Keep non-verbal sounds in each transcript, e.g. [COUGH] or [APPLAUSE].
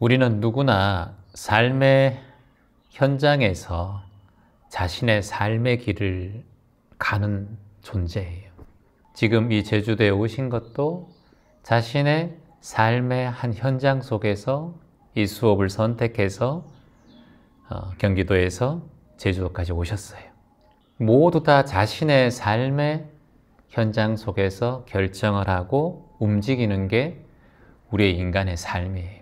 우리는 누구나 삶의 현장에서 자신의 삶의 길을 가는 존재예요. 지금 이 제주도에 오신 것도 자신의 삶의 한 현장 속에서 이 수업을 선택해서 어, 경기도에서 제주도까지 오셨어요. 모두 다 자신의 삶의 현장 속에서 결정을 하고 움직이는 게 우리의 인간의 삶이에요.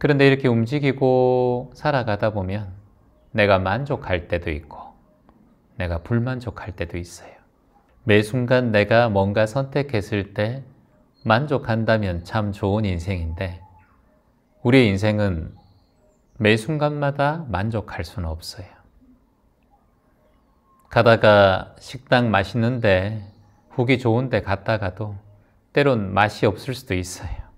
그런데 이렇게 움직이고 살아가다 보면 내가 만족할 때도 있고 내가 불만족할 때도 있어요. 매 순간 내가 뭔가 선택했을 때 만족한다면 참 좋은 인생인데 우리의 인생은 매 순간마다 만족할 수는 없어요. 가다가 식당 맛있는데 후기 좋은데 갔다가도 때론 맛이 없을 수도 있어요.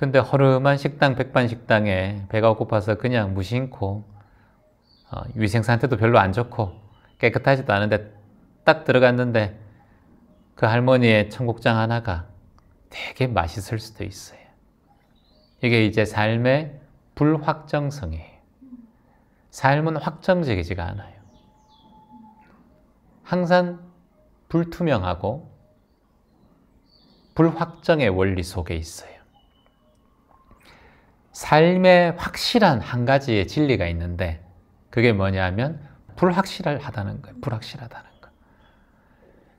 근데 허름한 식당, 백반 식당에 배가 고파서 그냥 무심코 어, 위생 상태도 별로 안 좋고 깨끗하지도 않은데 딱 들어갔는데 그 할머니의 청국장 하나가 되게 맛있을 수도 있어요. 이게 이제 삶의 불확정성이에요. 삶은 확정적이지가 않아요. 항상 불투명하고 불확정의 원리 속에 있어요. 삶에 확실한 한 가지의 진리가 있는데 그게 뭐냐면 불확실하다는 거예요. 불확실하다는 거.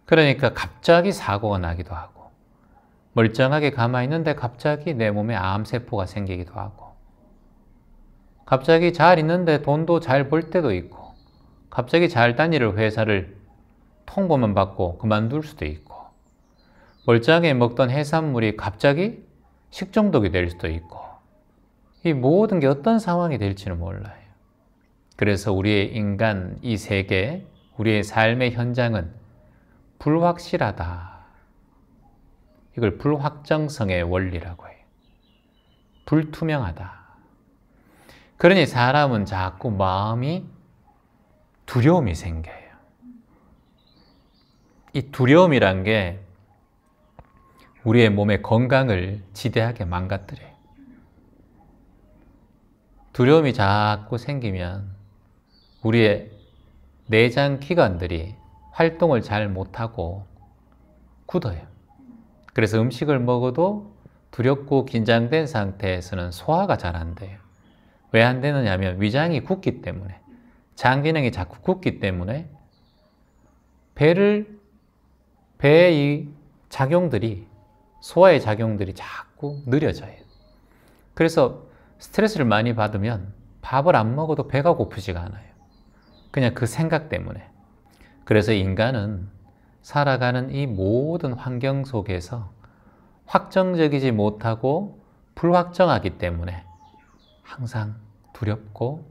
그러니까 갑자기 사고가 나기도 하고 멀쩡하게 가만히 있는데 갑자기 내 몸에 암세포가 생기기도 하고 갑자기 잘 있는데 돈도 잘 벌 때도 있고 갑자기 잘 다니는 회사를 통보만 받고 그만둘 수도 있고 멀쩡하게 먹던 해산물이 갑자기 식중독이 될 수도 있고 이 모든 게 어떤 상황이 될지는 몰라요. 그래서 우리의 인간 이 세계, 우리의 삶의 현장은 불확실하다. 이걸 불확정성의 원리라고 해요. 불투명하다. 그러니 사람은 자꾸 마음이 두려움이 생겨요. 이 두려움이란 게 우리의 몸의 건강을 지대하게 망가뜨려요. 두려움이 자꾸 생기면 우리의 내장 기관들이 활동을 잘 못하고 굳어요. 그래서 음식을 먹어도 두렵고 긴장된 상태에서는 소화가 잘 안 돼요. 왜 안 되느냐면 위장이 굳기 때문에 장 기능이 자꾸 굳기 때문에 배를 배의 작용들이 소화의 작용들이 자꾸 느려져요. 그래서 스트레스를 많이 받으면 밥을 안 먹어도 배가 고프지가 않아요. 그냥 그 생각 때문에. 그래서 인간은 살아가는 이 모든 환경 속에서 확정적이지 못하고 불확정하기 때문에 항상 두렵고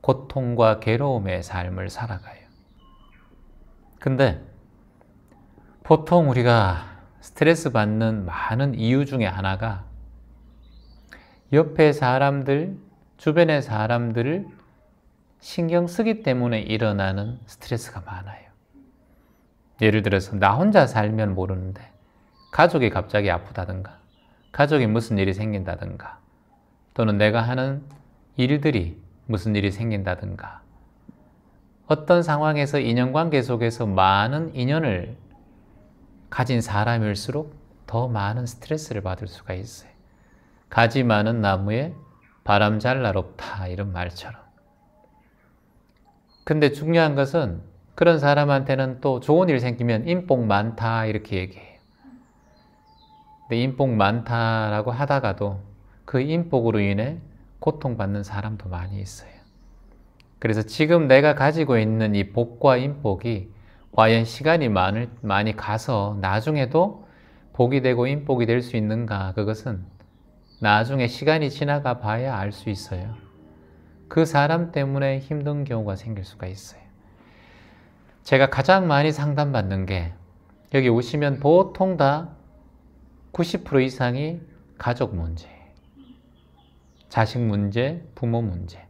고통과 괴로움의 삶을 살아가요. 근데 보통 우리가 스트레스 받는 많은 이유 중에 하나가 옆에 사람들, 주변의 사람들을 신경 쓰기 때문에 일어나는 스트레스가 많아요. 예를 들어서 나 혼자 살면 모르는데 가족이 갑자기 아프다든가 가족이 무슨 일이 생긴다든가 또는 내가 하는 일들이 무슨 일이 생긴다든가 어떤 상황에서 인연관계 속에서 많은 인연을 가진 사람일수록 더 많은 스트레스를 받을 수가 있어요. 가지 많은 나무에 바람 잘 날없다 이런 말처럼. 근데 중요한 것은 그런 사람한테는 또 좋은 일 생기면 인복 많다 이렇게 얘기해요. 근데 인복 많다라고 하다가도 그 인복으로 인해 고통받는 사람도 많이 있어요. 그래서 지금 내가 가지고 있는 이 복과 인복이 과연 시간이 많을, 많이 가서 나중에도 복이 되고 인복이 될 수 있는가? 그것은 나중에 시간이 지나가 봐야 알 수 있어요. 그 사람 때문에 힘든 경우가 생길 수가 있어요. 제가 가장 많이 상담받는 게 여기 오시면 보통 다 90% 이상이 가족 문제, 자식 문제, 부모 문제,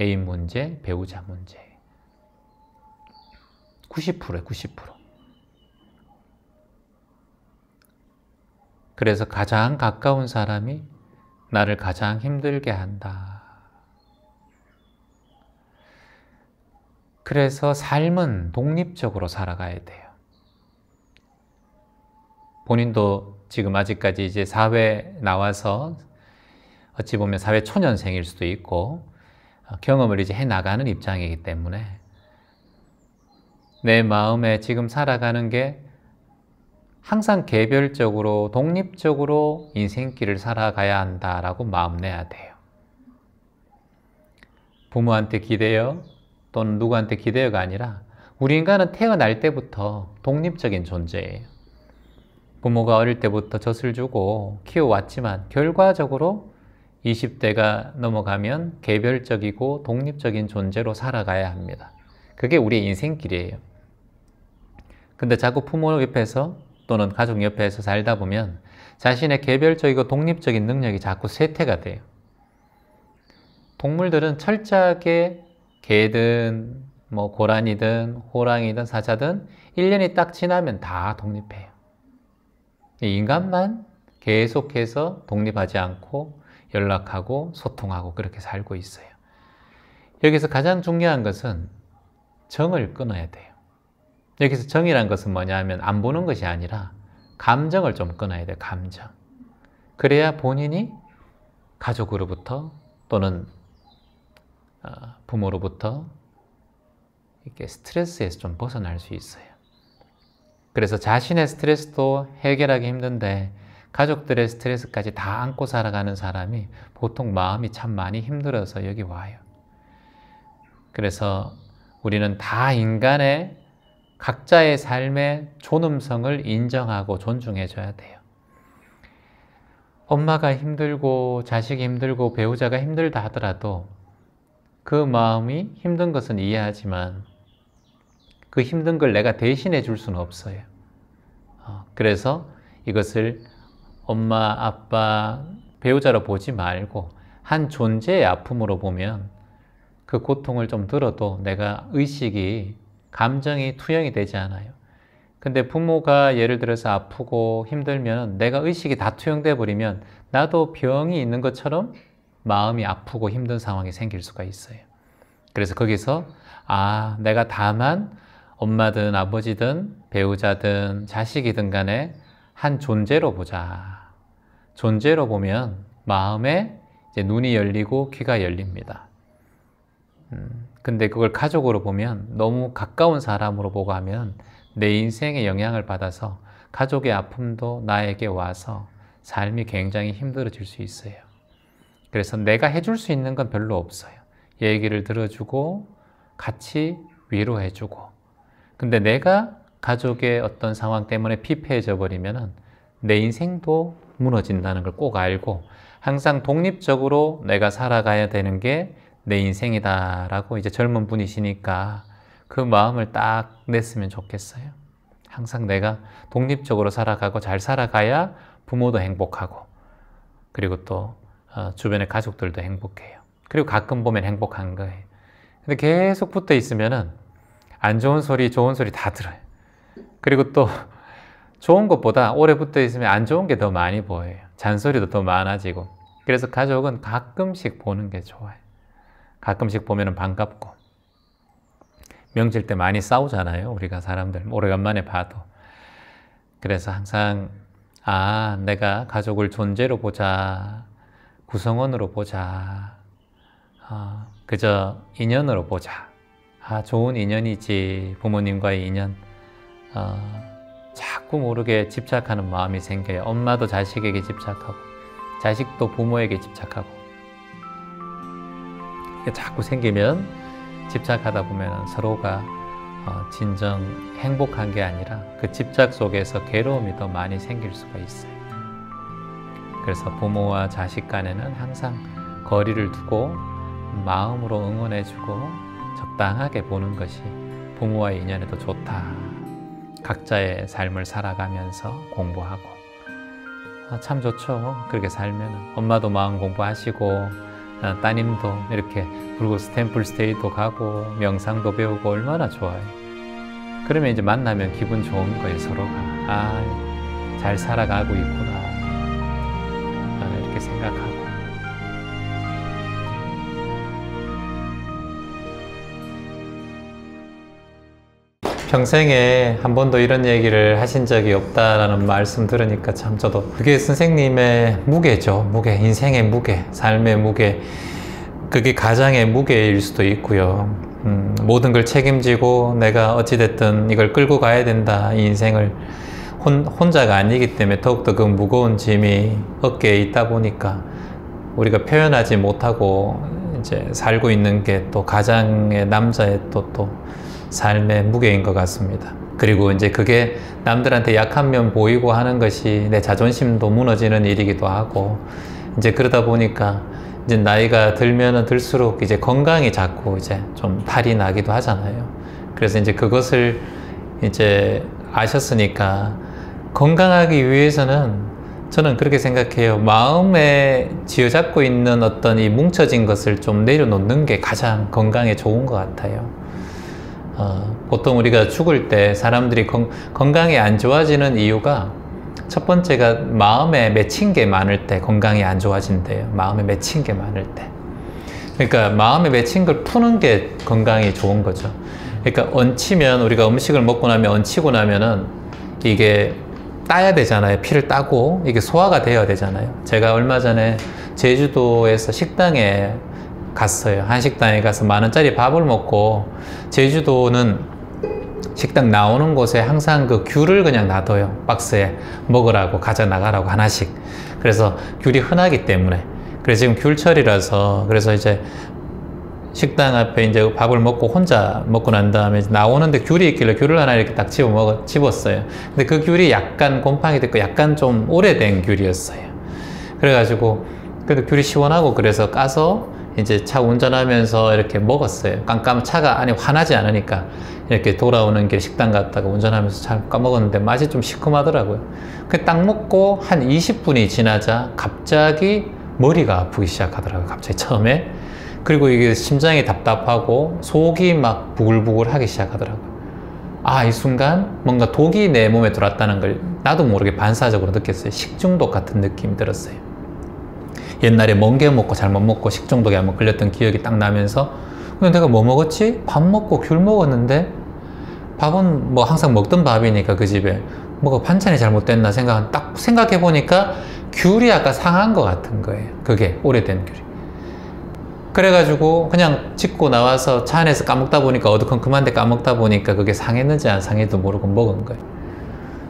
애인 문제, 배우자 문제. 90%에 90%. 그래서 가장 가까운 사람이 나를 가장 힘들게 한다. 그래서 삶은 독립적으로 살아가야 돼요. 본인도 지금 아직까지 이제 사회 나와서 어찌 보면 사회 초년생일 수도 있고 어, 경험을 이제 해 나가는 입장이기 때문에 내 마음에 지금 살아가는 게 항상 개별적으로 독립적으로 인생길을 살아가야 한다라고 마음 내야 돼요. 부모한테 기대어 또는 누구한테 기대어가 아니라 우리 인간은 태어날 때부터 독립적인 존재예요. 부모가 어릴 때부터 젖을 주고 키워왔지만 결과적으로 20대가 넘어가면 개별적이고 독립적인 존재로 살아가야 합니다. 그게 우리의 인생길이에요. 근데 자꾸 부모 옆에서 또는 가족 옆에서 살다 보면 자신의 개별적이고 독립적인 능력이 자꾸 쇠퇴가 돼요. 동물들은 철저하게 개든 뭐 고라니든 호랑이든 사자든 1년이 딱 지나면 다 독립해요. 인간만 계속해서 독립하지 않고 연락하고 소통하고 그렇게 살고 있어요. 여기서 가장 중요한 것은 정을 끊어야 돼요. 여기서 정이란 것은 뭐냐 하면 안 보는 것이 아니라 감정을 좀 끊어야 돼요. 감정. 그래야 본인이 가족으로부터 또는 어, 부모로부터 이렇게 스트레스에서 좀 벗어날 수 있어요. 그래서 자신의 스트레스도 해결하기 힘든데 가족들의 스트레스까지 다 안고 살아가는 사람이 보통 마음이 참 많이 힘들어서 여기 와요. 그래서 우리는 다 인간의 각자의 삶의 존엄성을 인정하고 존중해 줘야 돼요. 엄마가 힘들고 자식이 힘들고 배우자가 힘들다 하더라도 그 마음이 힘든 것은 이해하지만 그 힘든 걸 내가 대신해 줄 수는 없어요. 어, 그래서 이것을 엄마, 아빠, 배우자로 보지 말고 한 존재의 아픔으로 보면 그 고통을 좀 들어도 내가 의식이, 감정이 투영이 되지 않아요. 근데 부모가 예를 들어서 아프고 힘들면 내가 의식이 다 투영돼 버리면 나도 병이 있는 것처럼 마음이 아프고 힘든 상황이 생길 수가 있어요. 그래서 거기서 아, 내가 다만 엄마든 아버지든 배우자든 자식이든 간에 한 존재로 보자. 존재로 보면 마음에 눈이 열리고 귀가 열립니다. 음, 근데 그걸 가족으로 보면 너무 가까운 사람으로 보고 하면 내 인생에 영향을 받아서 가족의 아픔도 나에게 와서 삶이 굉장히 힘들어질 수 있어요. 그래서 내가 해줄 수 있는 건 별로 없어요. 얘기를 들어주고 같이 위로해주고 근데 내가 가족의 어떤 상황 때문에 피폐해져 버리면 내 인생도 무너진다는 걸 꼭 알고 항상 독립적으로 내가 살아가야 되는 게 내 인생이다라고 이제 젊은 분이시니까 그 마음을 딱 냈으면 좋겠어요. 항상 내가 독립적으로 살아가고 잘 살아가야 부모도 행복하고 그리고 또 어, 주변의 가족들도 행복해요. 그리고 가끔 보면 행복한 거예요. 근데 계속 붙어 있으면은 안 좋은 소리, 좋은 소리 다 들어요. 그리고 또 좋은 것보다 오래 붙어 있으면 안 좋은 게 더 많이 보여요. 잔소리도 더 많아지고. 그래서 가족은 가끔씩 보는 게 좋아요. 가끔씩 보면 반갑고. 명절 때 많이 싸우잖아요. 우리가 사람들. 오래간만에 봐도. 그래서 항상, 아, 내가 가족을 존재로 보자. 구성원으로 보자. 어, 그저 인연으로 보자. 아, 좋은 인연이지. 부모님과의 인연. 어, 자꾸 모르게 집착하는 마음이 생겨요. 엄마도 자식에게 집착하고, 자식도 부모에게 집착하고. 자꾸 생기면 집착하다 보면 서로가 어, 진정 행복한 게 아니라 그 집착 속에서 괴로움이 더 많이 생길 수가 있어요. 그래서 부모와 자식 간에는 항상 거리를 두고 마음으로 응원해주고 적당하게 보는 것이 부모와의 인연에도 좋다. 각자의 삶을 살아가면서 공부하고 아, 참 좋죠. 그렇게 살면 엄마도 마음 공부하시고 아, 따님도 이렇게 그리고 스탬플 스테이도 가고 명상도 배우고 얼마나 좋아요. 그러면 이제 만나면 기분 좋은 거예요 서로가 아 잘 살아가고 있구나 아, 이렇게 생각하고 평생에 한 번도 이런 얘기를 하신 적이 없다라는 말씀 들으니까 참 저도 그게 선생님의 무게죠. 무게, 인생의 무게, 삶의 무게. 그게 가장의 무게일 수도 있고요. 음, 모든 걸 책임지고 내가 어찌됐든 이걸 끌고 가야 된다. 이 인생을 혼, 혼자가 아니기 때문에 더욱더 그 무거운 짐이 어깨에 있다 보니까 우리가 표현하지 못하고 이제 살고 있는 게 또 가장의 남자의 또, 또 삶의 무게인 것 같습니다. 그리고 이제 그게 남들한테 약한 면 보이고 하는 것이 내 자존심도 무너지는 일이기도 하고 이제 그러다 보니까 이제 나이가 들면은 들수록 이제 건강이 자꾸 이제 좀 탈이 나기도 하잖아요. 그래서 이제 그것을 이제 아셨으니까 건강하기 위해서는 저는 그렇게 생각해요. 마음에 쥐어잡고 있는 어떤 이 뭉쳐진 것을 좀 내려놓는 게 가장 건강에 좋은 것 같아요. 어, 보통 우리가 죽을 때 사람들이 건, 건강이 안 좋아지는 이유가 첫 번째가 마음에 맺힌 게 많을 때 건강이 안 좋아진대요. 마음에 맺힌 게 많을 때. 그러니까 마음에 맺힌 걸 푸는 게 건강이 좋은 거죠. 그러니까 얹히면 우리가 음식을 먹고 나면 얹히고 나면은 이게 따야 되잖아요. 피를 따고 이게 소화가 되어야 되잖아요. 제가 얼마 전에 제주도에서 식당에 갔어요. 한식당에 가서 만 원짜리 밥을 먹고 제주도는 식당 나오는 곳에 항상 그 귤을 그냥 놔둬요. 박스에 먹으라고 가져 나가라고 하나씩. 그래서 귤이 흔하기 때문에. 그래서 지금 귤철이라서 그래서 이제 식당 앞에 이제 밥을 먹고 혼자 먹고 난 다음에 나오는데 귤이 있길래 귤을 하나 이렇게 딱 집어 먹어 집었어요. 근데 그 귤이 약간 곰팡이 됐고 약간 좀 오래된 귤이었어요. 그래가지고 그래도 귤이 시원하고 그래서 까서 이제 차 운전하면서 이렇게 먹었어요. 깜깜 차가 아니 화나지 않으니까 이렇게 돌아오는 길 식당 갔다가 운전하면서 잘 까먹었는데 맛이 좀 시큼하더라고요. 그딱 먹고 한 20분이 지나자 갑자기 머리가 아프기 시작하더라고요. 갑자기 처음에. 그리고 이게 심장이 답답하고 속이 막 부글부글 하기 시작하더라고요. 아, 이 순간 뭔가 독이 내 몸에 들어왔다는 걸 나도 모르게 반사적으로 느꼈어요. 식중독 같은 느낌이 들었어요. 옛날에 멍게 먹고 잘못 먹고 식중독에 한번 걸렸던 기억이 딱 나면서 근데 내가 뭐 먹었지? 밥 먹고 귤 먹었는데 밥은 뭐 항상 먹던 밥이니까 그 집에 뭐가 반찬이 잘못됐나 생각 딱 생각해 보니까 귤이 아까 상한 것 같은 거예요. 그게 오래된 귤이. 그래가지고 그냥 짚고 나와서 차 안에서 까먹다 보니까 어두컴컴한데 까먹다 보니까 그게 상했는지 안 상했도 모르고 먹은 거예요.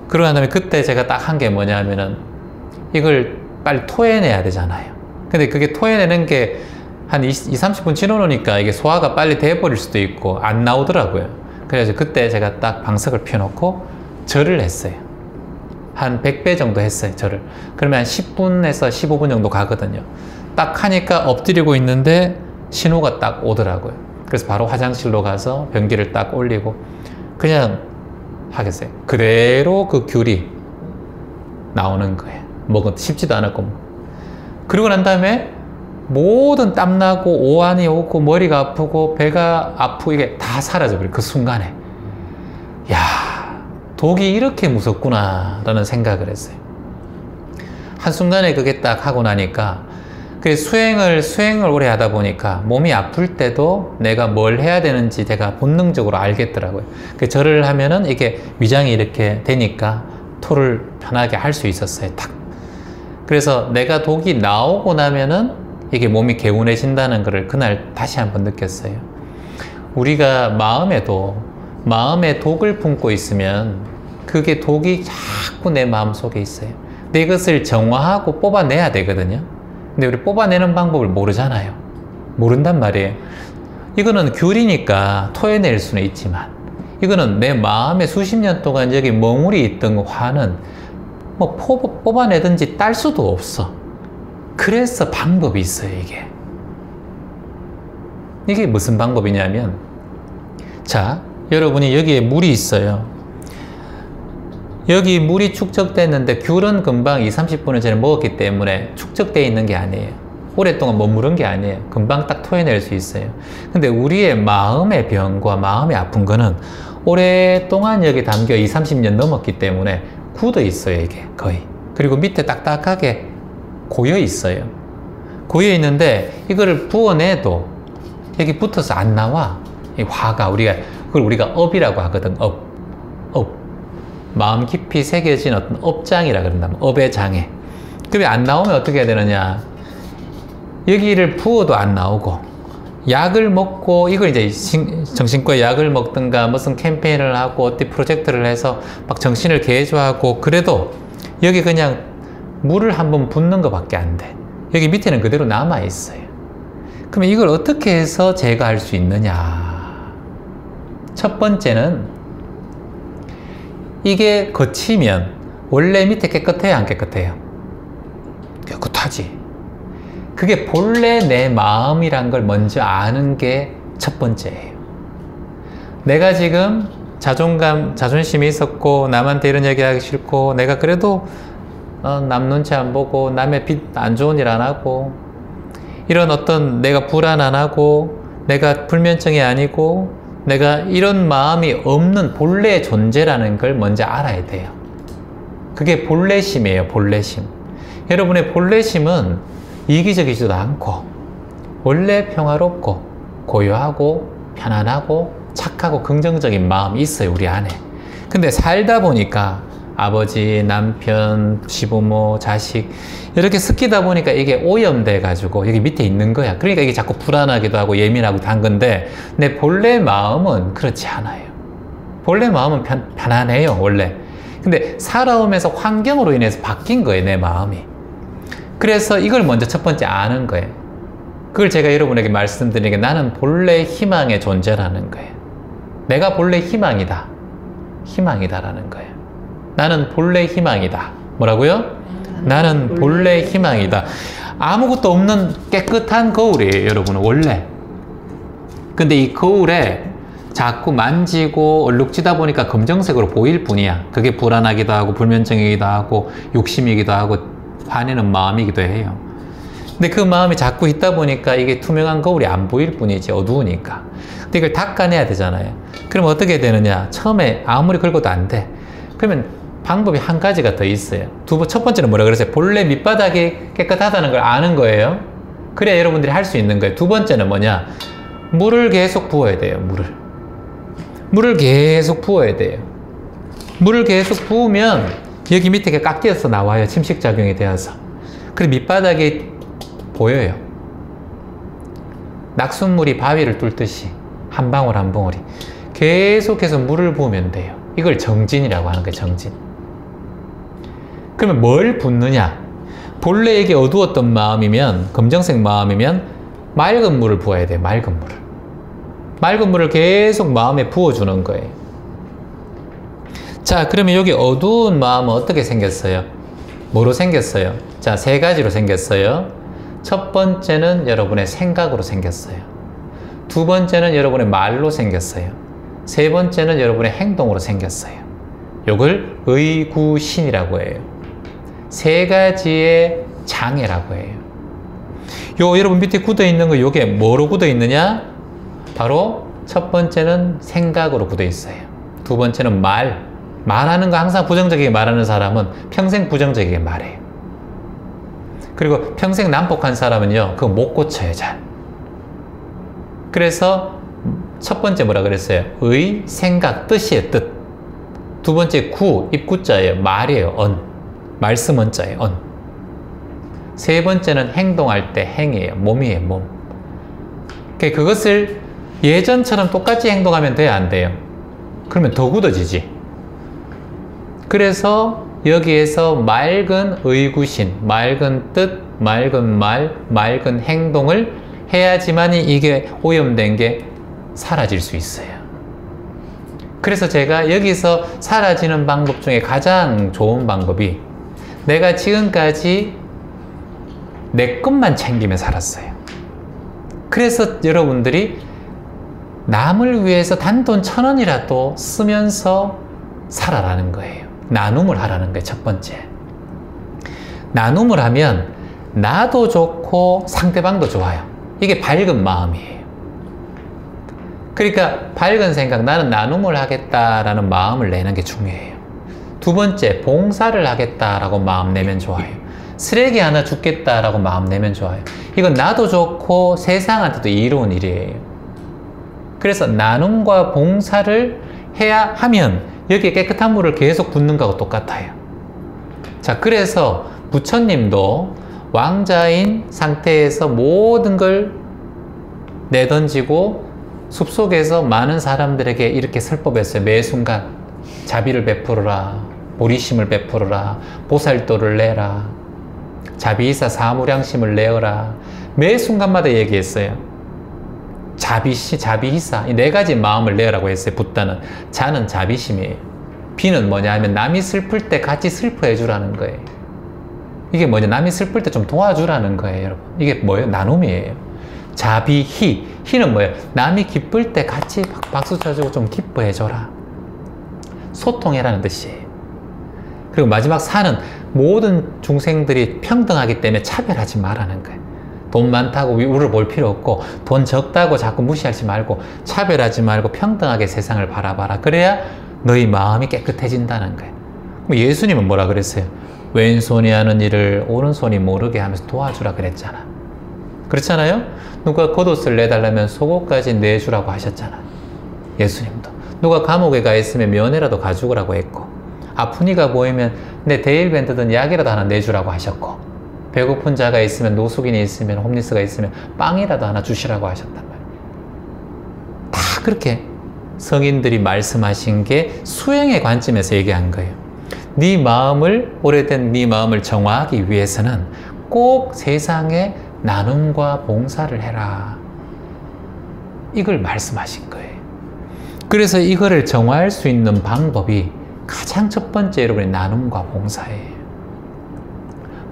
그러고 다음에 그때 제가 딱 한 게 뭐냐 하면은 이걸 빨리 토해내야 되잖아요. 근데 그게 토해내는 게 한 20, 30분 지나놓으니까 이게 소화가 빨리 돼버릴 수도 있고 안 나오더라고요. 그래서 그때 제가 딱 방석을 펴놓고 절을 했어요. 한 100배 정도 했어요, 절을. 그러면 한 10분에서 15분 정도 가거든요. 딱 하니까 엎드리고 있는데 신호가 딱 오더라고요. 그래서 바로 화장실로 가서 변기를 딱 올리고 그냥 하겠어요. 그대로 그 귤이 나오는 거예요. 먹은 쉽지도 않았고. 그리고 난 다음에 모든 땀나고 오한이 오고 머리가 아프고 배가 아프고 이게 다 사라져버려요. 그 순간에. 야, 독이 이렇게 무섭구나 라는 생각을 했어요. 한순간에 그게 딱 하고 나니까 그 수행을 수행을 오래 하다 보니까 몸이 아플 때도 내가 뭘 해야 되는지 제가 본능적으로 알겠더라고요. 그 절을 하면은 이게 위장이 이렇게 되니까 토를 편하게 할 수 있었어요. 딱. 그래서 내가 독이 나오고 나면은 이게 몸이 개운해진다는 것을 그날 다시 한번 느꼈어요. 우리가 마음에도 마음에 독을 품고 있으면 그게 독이 자꾸 내 마음 속에 있어요. 근데 이것을 정화하고 뽑아내야 되거든요. 근데 우리 뽑아내는 방법을 모르잖아요. 모른단 말이에요. 이거는 귤이니까 토해낼 수는 있지만 이거는 내 마음에 수십 년 동안 여기 멍울이 있던 화는 뭐 뽑아내든지 딸 수도 없어. 그래서 방법이 있어요, 이게. 이게 무슨 방법이냐면, 자, 여러분이 여기에 물이 있어요. 여기 물이 축적됐는데 귤은 금방 2, 30분을 전에 먹었기 때문에 축적되어 있는 게 아니에요. 오랫동안 머무른 게 아니에요. 금방 딱 토해낼 수 있어요. 근데 우리의 마음의 병과 마음의 아픈 거는 오랫동안 여기 담겨 2, 30년 넘었기 때문에 굳어 있어요, 이게 거의. 그리고 밑에 딱딱하게 고여 있어요. 고여 있는데 이거를 부어내도 여기 붙어서 안 나와. 이 화가 우리가 그걸 우리가 업이라고 하거든. 업. 마음 깊이 새겨진 어떤 업장이라 그런다면 업의 장애. 그게 안 나오면 어떻게 해야 되느냐? 여기를 부어도 안 나오고 약을 먹고 이걸 이제 정신과 약을 먹든가 무슨 캠페인을 하고 어디 프로젝트를 해서 막 정신을 개조하고 그래도 여기 그냥 물을 한번 붓는 것밖에 안 돼. 여기 밑에는 그대로 남아 있어요. 그러면 이걸 어떻게 해서 제거할 수 있느냐? 첫 번째는 이게 거치면 원래 밑에 깨끗해요, 안 깨끗해요? 깨끗하지. 그게 본래 내 마음이란 걸 먼저 아는 게 첫 번째예요. 내가 지금 자존감, 자존심이 있었고, 남한테 이런 얘기 하기 싫고, 내가 그래도 어, 남 눈치 안 보고, 남의 빛안 좋은 일 안 하고, 이런 어떤 내가 불안 안 하고, 내가 불면증이 아니고, 내가 이런 마음이 없는 본래 존재라는 걸 먼저 알아야 돼요. 그게 본래심이에요, 본래심. 여러분의 본래심은 이기적이지도 않고 원래 평화롭고 고요하고 편안하고 착하고 긍정적인 마음이 있어요 우리 안에. 근데 살다 보니까 아버지, 남편, 시부모, 자식 이렇게 섞이다 보니까 이게 오염돼 가지고 여기 밑에 있는 거야. 그러니까 이게 자꾸 불안하기도 하고 예민하고 단 건데 내 본래 마음은 그렇지 않아요. 본래 마음은 편, 편안해요 원래. 근데 살아오면서 환경으로 인해서 바뀐 거예요 내 마음이 그래서 이걸 먼저 첫 번째 아는 거예요. 그걸 제가 여러분에게 말씀드리는 게 나는 본래 희망의 존재라는 거예요. 내가 본래 희망이다. 희망이다라는 거예요. 나는 본래 희망이다. 뭐라고요? 나는 본래 희망이다. 아무것도 없는 깨끗한 거울이에요, 여러분 원래. 근데 이 거울에 자꾸 만지고 얼룩지다 보니까 검정색으로 보일 뿐이야. 그게 불안하기도 하고 불면증이기도 하고 욕심이기도 하고 화내는 마음이기도 해요. 근데 그 마음이 자꾸 있다 보니까 이게 투명한 거울이 안 보일 뿐이지 어두우니까. 근데 이걸 닦아내야 되잖아요. 그럼 어떻게 되느냐? 처음에 아무리 긁어도 안 돼. 그러면 방법이 한 가지가 더 있어요. 두 번, 첫 번째는 뭐라 그랬어요? 본래 밑바닥이 깨끗하다는 걸 아는 거예요. 그래야 여러분들이 할 수 있는 거예요. 두 번째는 뭐냐? 물을 계속 부어야 돼요, 물을. 물을 계속 부어야 돼요. 물을 계속 부으면 여기 밑에 깎여서 나와요. 침식작용이 되어서. 그리고 밑바닥이 보여요. 낙순물이 바위를 뚫듯이 한 방울 한 방울이 계속해서 물을 부으면 돼요. 이걸 정진이라고 하는 거예요. 정진. 그러면 뭘 붓느냐? 본래 이게 어두웠던 마음이면 검정색 마음이면 맑은 물을 부어야 돼요. 맑은 물을. 맑은 물을 계속 마음에 부어주는 거예요. 자, 그러면 여기 어두운 마음은 어떻게 생겼어요? 뭐로 생겼어요? 자, 세 가지로 생겼어요. 첫 번째는 여러분의 생각으로 생겼어요. 두 번째는 여러분의 말로 생겼어요. 세 번째는 여러분의 행동으로 생겼어요. 요걸 의구신이라고 해요. 세 가지의 장애라고 해요. 요 여러분 밑에 굳어 있는 거 요게 뭐로 굳어 있느냐? 바로 첫 번째는 생각으로 굳어 있어요. 두 번째는 말, 말하는 거 항상 부정적이게 말하는 사람은 평생 부정적이게 말해요. 그리고 평생 난폭한 사람은요, 그거 못 고쳐요, 잘. 그래서 첫 번째 뭐라 그랬어요? 의, 생각, 뜻이에요, 뜻. 두 번째 구, 입구자예요. 말이에요, 언. 말씀 원자예요, 언. 세 번째는 행동할 때 행이에요. 몸이에요, 몸. 그것을 예전처럼 똑같이 행동하면 돼요, 안 돼요? 그러면 더 굳어지지. 그래서 여기에서 맑은 의구신, 맑은 뜻, 맑은 말, 맑은 행동을 해야지만이 이게 오염된 게 사라질 수 있어요. 그래서 제가 여기서 사라지는 방법 중에 가장 좋은 방법이 내가 지금까지 내 것만 챙기며 살았어요. 그래서 여러분들이 남을 위해서 단돈 천 원이라도 쓰면서 살아라는 거예요. 나눔을 하라는 거예요, 첫 번째. 나눔을 하면 나도 좋고 상대방도 좋아요. 이게 밝은 마음이에요. 그러니까 밝은 생각, 나는 나눔을 하겠다라는 마음을 내는 게 중요해요. 두 번째, 봉사를 하겠다라고 마음 내면 좋아요. 쓰레기 하나 줍겠다라고 마음 내면 좋아요. 이건 나도 좋고 세상한테도 이로운 일이에요. 그래서 나눔과 봉사를 해야 하면 여기에 깨끗한 물을 계속 붓는 거하고 똑같아요. 자, 그래서 부처님도 왕자인 상태에서 모든 걸 내던지고 숲속에서 많은 사람들에게 이렇게 설법했어요. 매 순간 자비를 베풀어라. 보리심을 베풀어라. 보살도를 내라. 자비이사 사무량심을 내어라. 매 순간마다 얘기했어요. 자비시, 자비이사. 이 네 가지 마음을 내라고 했어요. 붓다는. 자는 자비심이에요. 비는 뭐냐 하면 남이 슬플 때 같이 슬퍼해 주라는 거예요. 이게 뭐냐? 남이 슬플 때 좀 도와주라는 거예요, 여러분. 이게 뭐예요? 나눔이에요. 자비희. 희는 뭐예요? 남이 기쁠 때 같이 박수 쳐주고 좀 기뻐해 줘라. 소통해라는 뜻이에요. 그리고 마지막 사는 모든 중생들이 평등하기 때문에 차별하지 말라는 거예요. 돈 많다고 우를 볼 필요 없고 돈 적다고 자꾸 무시하지 말고 차별하지 말고 평등하게 세상을 바라봐라. 그래야 너희 마음이 깨끗해진다는 거예요. 예수님은 뭐라 그랬어요? 왼손이 하는 일을 오른손이 모르게 하면서 도와주라 그랬잖아. 그렇잖아요? 누가 겉옷을 내달라면 속옷까지 내주라고 하셨잖아. 예수님도. 누가 감옥에 가 있으면 면회라도 가져오라고 했고, 아프니가 보이면 내 데일밴드든 약이라도 하나 내주라고 하셨고, 배고픈 자가 있으면 노숙인이 있으면 홈리스가 있으면 빵이라도 하나 주시라고 하셨단 말이에요. 다 그렇게 성인들이 말씀하신 게 수행의 관점에서 얘기한 거예요. 네 마음을 오래된 네 마음을 정화하기 위해서는 꼭 세상에 나눔과 봉사를 해라. 이걸 말씀하신 거예요. 그래서 이거를 정화할 수 있는 방법이 가장 첫 번째 여러분의 나눔과 봉사예요.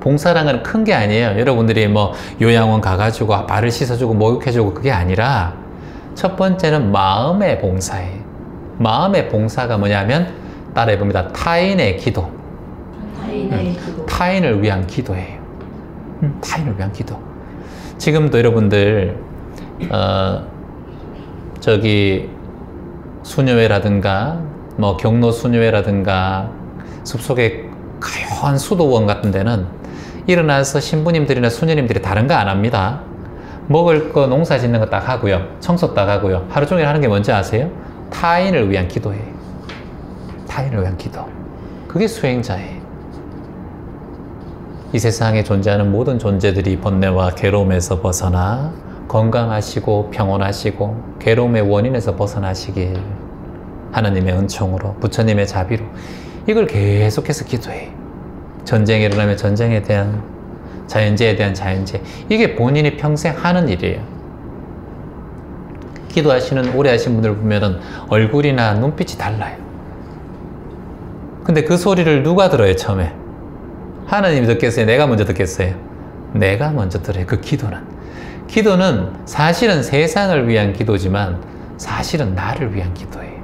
봉사란 큰게 아니에요. 여러분들이 뭐 요양원 가가지고 발을 씻어주고 목욕해주고 그게 아니라 첫 번째는 마음의 봉사예요. 마음의 봉사가 뭐냐면 따라해봅니다. 타인의 기도. 타인의 기도. 타인을 위한 기도예요. 음, 타인을 위한 기도. 지금도 여러분들 어, 저기 수녀회라든가 뭐 경로 수녀회라든가 숲속의 가요한 수도원 같은 데는 일어나서 신부님들이나 수녀님들이 다른 거 안 합니다. 먹을 거 농사 짓는 거 딱 하고요. 청소 딱 하고요. 하루 종일 하는 게 뭔지 아세요? 타인을 위한 기도예요. 타인을 위한 기도. 그게 수행자예요. 이 세상에 존재하는 모든 존재들이 번뇌와 괴로움에서 벗어나 건강하시고 평온하시고 괴로움의 원인에서 벗어나시길 하나님의 은총으로 부처님의 자비로 이걸 계속해서 기도해 전쟁이 일어나면 전쟁에 대한 자연재해에 대한 자연재해 이게 본인이 평생 하는 일이에요 기도하시는 오래 하신 분들 보면은 얼굴이나 눈빛이 달라요 근데 그 소리를 누가 들어요 처음에 하나님이 듣겠어요? 내가 먼저 듣겠어요? 내가 먼저 들어요. 그 기도는. 기도는 사실은 세상을 위한 기도지만 사실은 나를 위한 기도예요.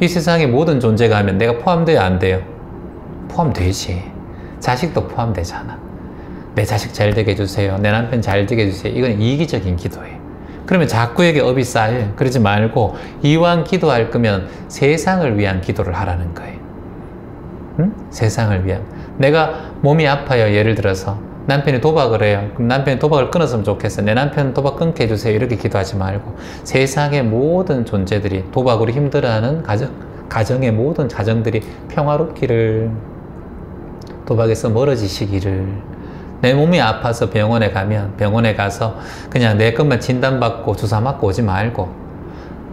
이 세상의 모든 존재가 하면 내가 포함돼요? 안 돼요? 포함되지. 자식도 포함되잖아. 내 자식 잘 되게 해주세요. 내 남편 잘 되게 해주세요. 이건 이기적인 기도예요. 그러면 자꾸에게 업이 쌓여. 그러지 말고 이왕 기도할 거면 세상을 위한 기도를 하라는 거예요. 응? 세상을 위한. 내가 몸이 아파요. 예를 들어서 남편이 도박을 해요. 그럼 남편이 도박을 끊었으면 좋겠어. 내 남편 도박 끊게 해주세요. 이렇게 기도하지 말고 세상의 모든 존재들이 도박으로 힘들어하는 가정, 가정의 모든 가정들이 평화롭기를 도박에서 멀어지시기를 내 몸이 아파서 병원에 가면 병원에 가서 그냥 내 것만 진단받고 주사 맞고 오지 말고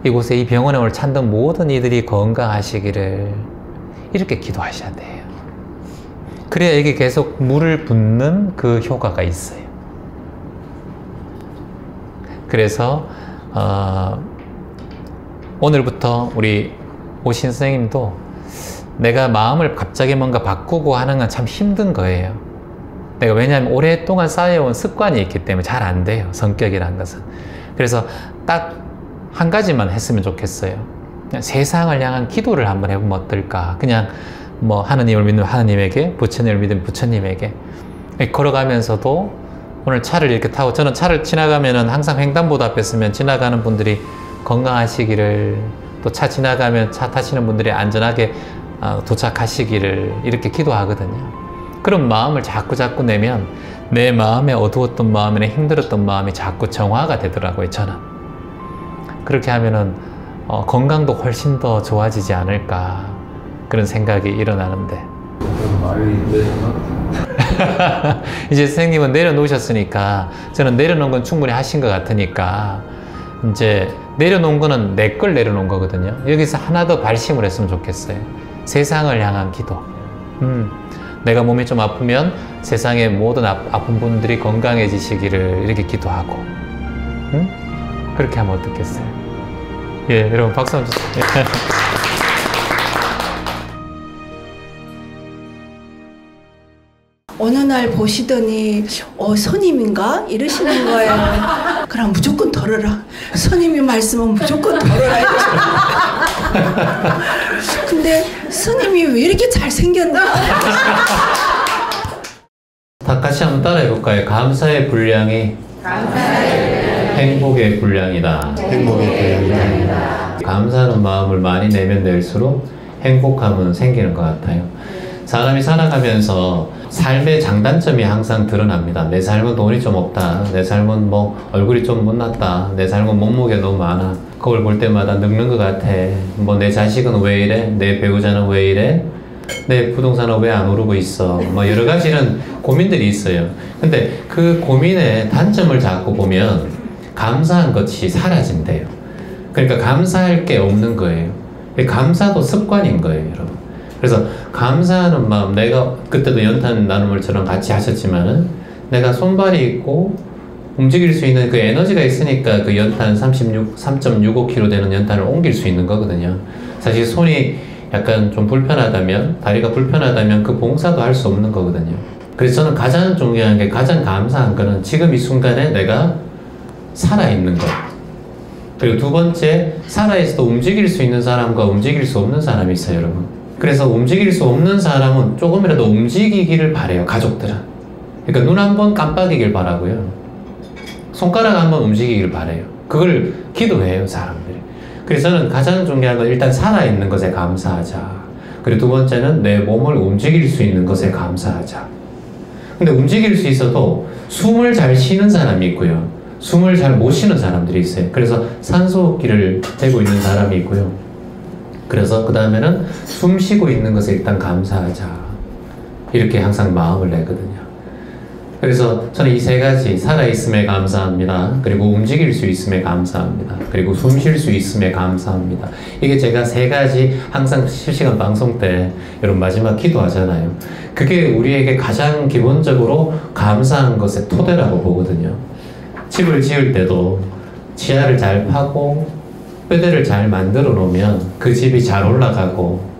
이곳에 이 병원에 오늘 찾는 모든 이들이 건강하시기를 이렇게 기도하셔야 돼요. 그래야 이게 계속 물을 붓는 그 효과가 있어요. 그래서 어, 오늘부터 우리 오신 선생님도 내가 마음을 갑자기 뭔가 바꾸고 하는 건 참 힘든 거예요. 내가 왜냐하면 오랫동안 쌓여온 습관이 있기 때문에 잘 안 돼요. 성격이라는 것은. 그래서 딱 한 가지만 했으면 좋겠어요. 세상을 향한 기도를 한번 해보면 어떨까. 그냥 뭐 하나님을 믿는 하나님에게, 부처님을 믿는 부처님에게 걸어가면서도 오늘 차를 이렇게 타고 저는 차를 지나가면은 항상 횡단보도 앞에 서면 지나가는 분들이 건강하시기를 또 차 지나가면 차 타시는 분들이 안전하게 어, 도착하시기를 이렇게 기도하거든요. 그런 마음을 자꾸 자꾸 내면 내 마음에 어두웠던 마음이나 힘들었던 마음이 자꾸 정화가 되더라고요, 저는. 그렇게 하면은 어, 건강도 훨씬 더 좋아지지 않을까 그런 생각이 일어나는데? [LAUGHS] 이제 선생님은 내려놓으셨으니까 저는 내려놓은 건 충분히 하신 것 같으니까 이제 내려놓은 거는 내 걸 내려놓은 거거든요. 여기서 하나 더 발심을 했으면 좋겠어요. 세상을 향한 기도. 음, 내가 몸이 좀 아프면 세상의 모든 아, 아픈 분들이 건강해지시기를 이렇게 기도하고, 음? 그렇게 하면 어떻겠어요? 예, 여러분 박수 한번 주세요. [LAUGHS] 어느 날 보시더니 어 선임인가 이러시는 거예요. 그럼 무조건 덜어라. 선임이 말씀은 무조건 덜어라. [LAUGHS] 근데 선임이 왜 이렇게 잘생겼나? 다 같이 한번 따라해 볼까요? 감사의 분량이 행복의 분량이다. 행복의 대양이다. 감사하는 마음을 많이 내면 낼수록 행복함은 생기는 것 같아요. 사람이 살아가면서 삶의 장단점이 항상 드러납니다. 내 삶은 돈이 좀 없다. 내 삶은 뭐 얼굴이 좀 못났다. 내 삶은 몸무게 너무 많아. 그걸 볼 때마다 늙는 것 같아. 뭐 내 자식은 왜 이래? 내 배우자는 왜 이래? 내 부동산은 왜 안 오르고 있어? 뭐 여러 가지 이런 고민들이 있어요. 근데 그 고민의 단점을 잡고 보면 감사한 것이 사라진대요. 그러니까 감사할 게 없는 거예요. 감사도 습관인 거예요, 여러분. 그래서 감사하는 마음, 내가 그때도 연탄 나눔을처럼 같이 하셨지만은 내가 손발이 있고 움직일 수 있는 그 에너지가 있으니까 그 연탄 36, 3.65kg 되는 연탄을 옮길 수 있는 거거든요. 사실 손이 약간 좀 불편하다면, 다리가 불편하다면 그 봉사도 할 수 없는 거거든요. 그래서 저는 가장 중요한 게 가장 감사한 거는 지금 이 순간에 내가 살아있는 것. 그리고 두 번째, 살아있어도 움직일 수 있는 사람과 움직일 수 없는 사람이 있어요, 여러분. 그래서 움직일 수 없는 사람은 조금이라도 움직이기를 바래요, 가족들은. 그러니까 눈 한 번 깜빡이길 바라고요. 손가락 한 번 움직이길 바래요. 그걸 기도해요, 사람들이. 그래서 저는 가장 중요한 건 일단 살아있는 것에 감사하자. 그리고 두 번째는 내 몸을 움직일 수 있는 것에 감사하자. 근데 움직일 수 있어도 숨을 잘 쉬는 사람이 있고요. 숨을 잘 못 쉬는 사람들이 있어요. 그래서 산소호흡기를 대고 있는 사람이 있고요. 그래서 그 다음에는 숨 쉬고 있는 것에 일단 감사하자. 이렇게 항상 마음을 내거든요. 그래서 저는 이 세 가지 살아있음에 감사합니다. 그리고 움직일 수 있음에 감사합니다. 그리고 숨 쉴 수 있음에 감사합니다. 이게 제가 세 가지 항상 실시간 방송 때 여러분 마지막 기도하잖아요. 그게 우리에게 가장 기본적으로 감사한 것의 토대라고 보거든요. 집을 지을 때도 지하를 잘 파고 뼈대를 잘 만들어 놓으면 그 집이 잘 올라가고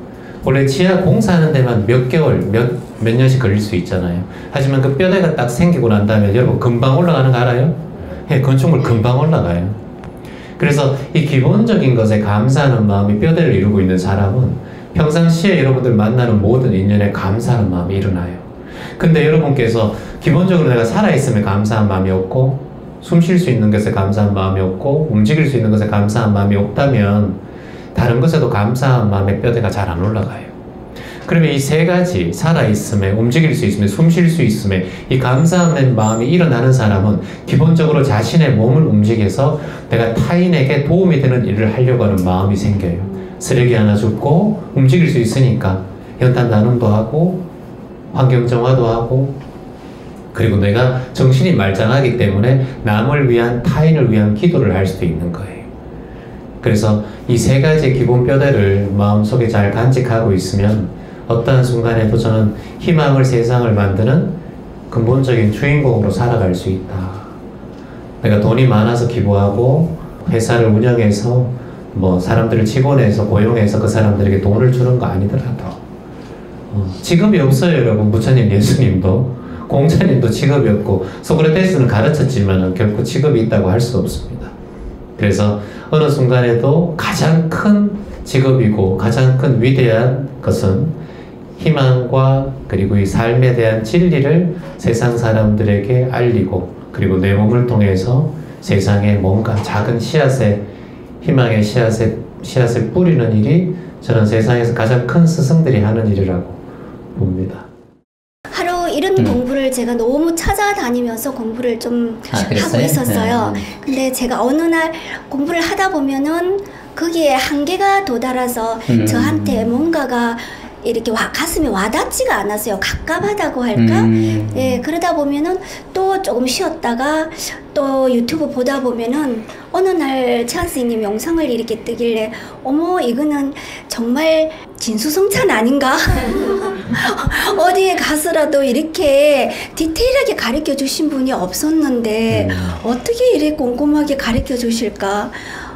원래 지하 공사하는 데만 몇 개월, 몇, 몇 년씩 걸릴 수 있잖아요. 하지만 그 뼈대가 딱 생기고 난 다음에 여러분 금방 올라가는 거 알아요? 예, 건축물 금방 올라가요. 그래서 이 기본적인 것에 감사하는 마음이 뼈대를 이루고 있는 사람은 평상시에 여러분들 만나는 모든 인연에 감사하는 마음이 일어나요. 근데 여러분께서 기본적으로 내가 살아있음에 감사한 마음이 없고 숨 쉴 수 있는 것에 감사한 마음이 없고 움직일 수 있는 것에 감사한 마음이 없다면 다른 것에도 감사한 마음의 뼈대가 잘 안 올라가요. 그러면 이 세 가지 살아있음에 움직일 수 있음에 숨 쉴 수 있음에 이 감사한 마음이 일어나는 사람은 기본적으로 자신의 몸을 움직여서 내가 타인에게 도움이 되는 일을 하려고 하는 마음이 생겨요. 쓰레기 하나 줍고 움직일 수 있으니까 연탄 나눔도 하고 환경 정화도 하고 그리고 내가 정신이 말짱하기 때문에 남을 위한 타인을 위한 기도를 할 수도 있는 거예요. 그래서 이 세 가지 기본 뼈대를 마음속에 잘 간직하고 있으면 어떠한 순간에도 저는 희망을 세상을 만드는 근본적인 주인공으로 살아갈 수 있다. 내가 돈이 많아서 기부하고 회사를 운영해서 뭐 사람들을 직원해서 고용해서 그 사람들에게 돈을 주는 거 아니더라도 어, 직업이 없어요 여러분 부처님 예수님도 공자님도 직업이 없고 소크라테스는 가르쳤지만 결코 직업이 있다고 할 수 없습니다. 그래서 어느 순간에도 가장 큰 직업이고 가장 큰 위대한 것은 희망과 그리고 이 삶에 대한 진리를 세상 사람들에게 알리고 그리고 내 몸을 통해서 세상에 뭔가 작은 씨앗에 희망의 씨앗에 씨앗을 뿌리는 일이 저는 세상에서 가장 큰 스승들이 하는 일이라고 봅니다. 하루 이런 음. 공부를 제가 너무 찾아다니면서 공부를 좀 아, 하고? 있었어요. 네. 근데 제가 어느 날 공부를 하다 보면은 거기에 한계가 도달해서 음. 저한테 뭔가가 이렇게 와, 가슴에 와닿지가 않았어요. 갑갑하다고 할까? 음. 예, 그러다 보면은 또 조금 쉬었다가 또 유튜브 보다 보면은 어느 날 찬스님 영상을 이렇게 뜨길래 어머 이거는 정말 진수성찬 아닌가? [LAUGHS] [LAUGHS] 어디에 가서라도 이렇게 디테일하게 가르쳐 주신 분이 없었는데 어떻게 이렇게 꼼꼼하게 가르쳐 주실까?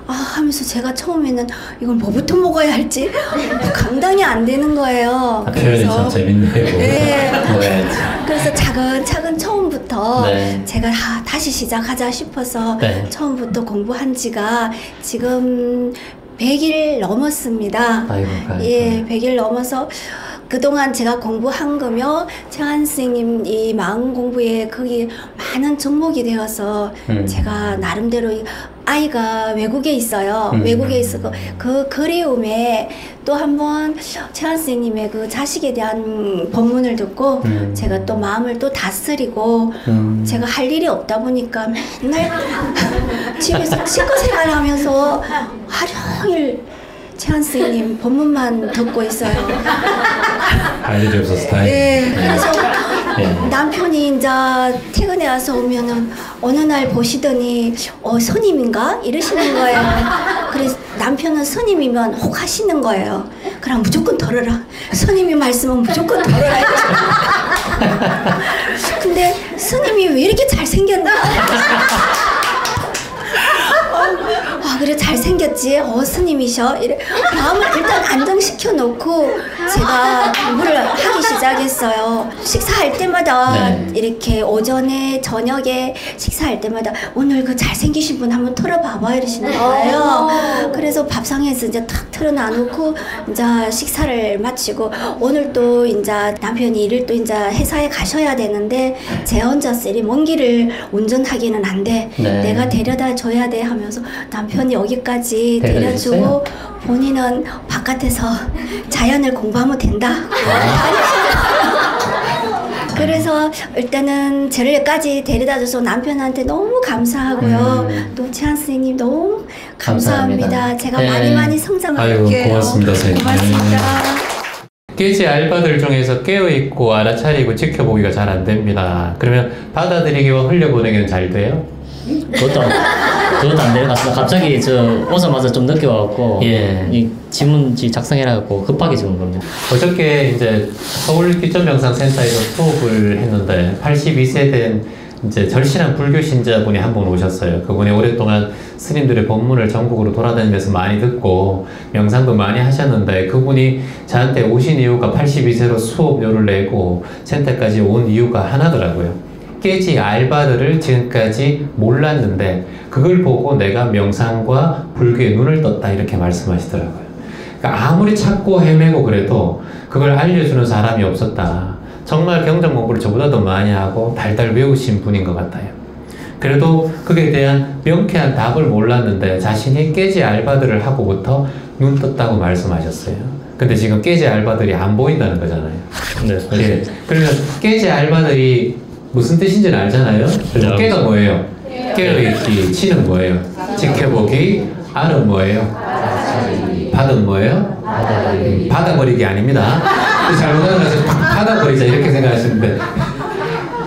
아 하면서 제가 처음에는 이걸 뭐부터 먹어야 할지 [LAUGHS] 감당이 안 되는 거예요. 아, 표현이 참 재밌네요. [LAUGHS] 네. 네. 그래서 차근차근 처음부터 네. 제가 아, 다시 시작하자 싶어서 네. 처음부터 공부한 지가 지금 100일 넘었습니다. 아이고, 아이고. 예, 100일 넘어서 그동안 제가 공부한 거며 최한 선생님 이 마음 공부에 거기 많은 접목이 되어서 음. 제가 나름대로 이 아이가 외국에 있어요. 음. 외국에 있었고 그 그리움에 또 한번 최한 선생님의 그 자식에 대한 법문을 듣고 음. 제가 또 마음을 또 다스리고 음. 제가 할 일이 없다 보니까 맨날 [LAUGHS] 집에서 치과 생활하면서 하루 종일 최한 선생님 법문만 듣고 있어요. 할 일이 없어서 다행이네요. 예, 그래서 네. 남편이 이제 퇴근해 와서 오면은 어느 날 보시더니 어 스님인가 이러시는 거예요. 그래서 남편은 스님이면 혹 하시는 거예요. 그럼 무조건 덜어라. 스님이 말씀은 무조건 덜어라. 근데 스님이 왜 이렇게 잘생겼나? 아 그래 잘생겼지? 어 스님이셔? 이래. 마음을 일단 안정시켜 놓고 제가 공부를 하기 시작했어요. 식사할 때마다 네. 이렇게 오전에 저녁에 식사할 때마다 오늘 그 잘생기신 분 한번 털어봐봐 이러시는 거예요. 그래서 밥상에서 이제 탁 털어놔놓고 이제 식사를 마치고 오늘 또 이제 남편이 일을 또 이제 회사에 가셔야 되는데 제 혼자 쓰리 먼 길을 운전하기는 안돼. 네. 내가 데려다 줘야 돼 하면서 남편 이 여기까지 데려주고 본인은 바깥에서 자연을 공부하면 된다. [LAUGHS] 그래서 일단은 저를까지 데려다 줘서 남편한테 너무 감사하고요. 음. 또 최한 선생님 너무 감사합니다. 감사합니다. 제가 네. 많이 많이 성장할게요. 고맙습니다, 선생님. 고맙습니다. 깨지 알바들 중에서 깨어있고 알아차리고 지켜보기가 잘 안 됩니다. 그러면 받아들이기와 흘려보내기는 잘 돼요? 그것도 그것도 안 되는 것 같습니다. 갑자기 저 오자마자 좀 늦게 와갖고 예. 이 지문지 작성해라갖고 급하게 적은 겁니다. 어저께 이제 서울 기점명상센터에서 수업을 했는데 82세 된 이제 절실한 불교 신자분이 한 분 오셨어요. 그분이 오랫동안 스님들의 법문을 전국으로 돌아다니면서 많이 듣고 명상도 많이 하셨는데 그분이 저한테 오신 이유가 82세로 수업료를 내고 센터까지 온 이유가 하나더라고요. 깨지 알바들을 지금까지 몰랐는데 그걸 보고 내가 명상과 불교에 눈을 떴다 이렇게 말씀하시더라고요. 그러니까 아무리 찾고 헤매고 그래도 그걸 알려주는 사람이 없었다. 정말 경전 공부를 저보다 더 많이 하고 달달 외우신 분인 것 같아요. 그래도 그에 대한 명쾌한 답을 몰랐는데 자신이 깨지 알바들을 하고부터 눈 떴다고 말씀하셨어요. 근데 지금 깨지 알바들이 안 보인다는 거잖아요. 네. 예. 그러면 깨지 알바들이 무슨 뜻인지는 알잖아요. 네. 깨가 뭐예요? 깨어있기, 치는 뭐예요? 지켜보기, 알은 뭐예요? 받은 뭐예요? 받아버리기 아닙니다. 잘못하면 가서 받아버리자 이렇게 생각하시는데 [LAUGHS]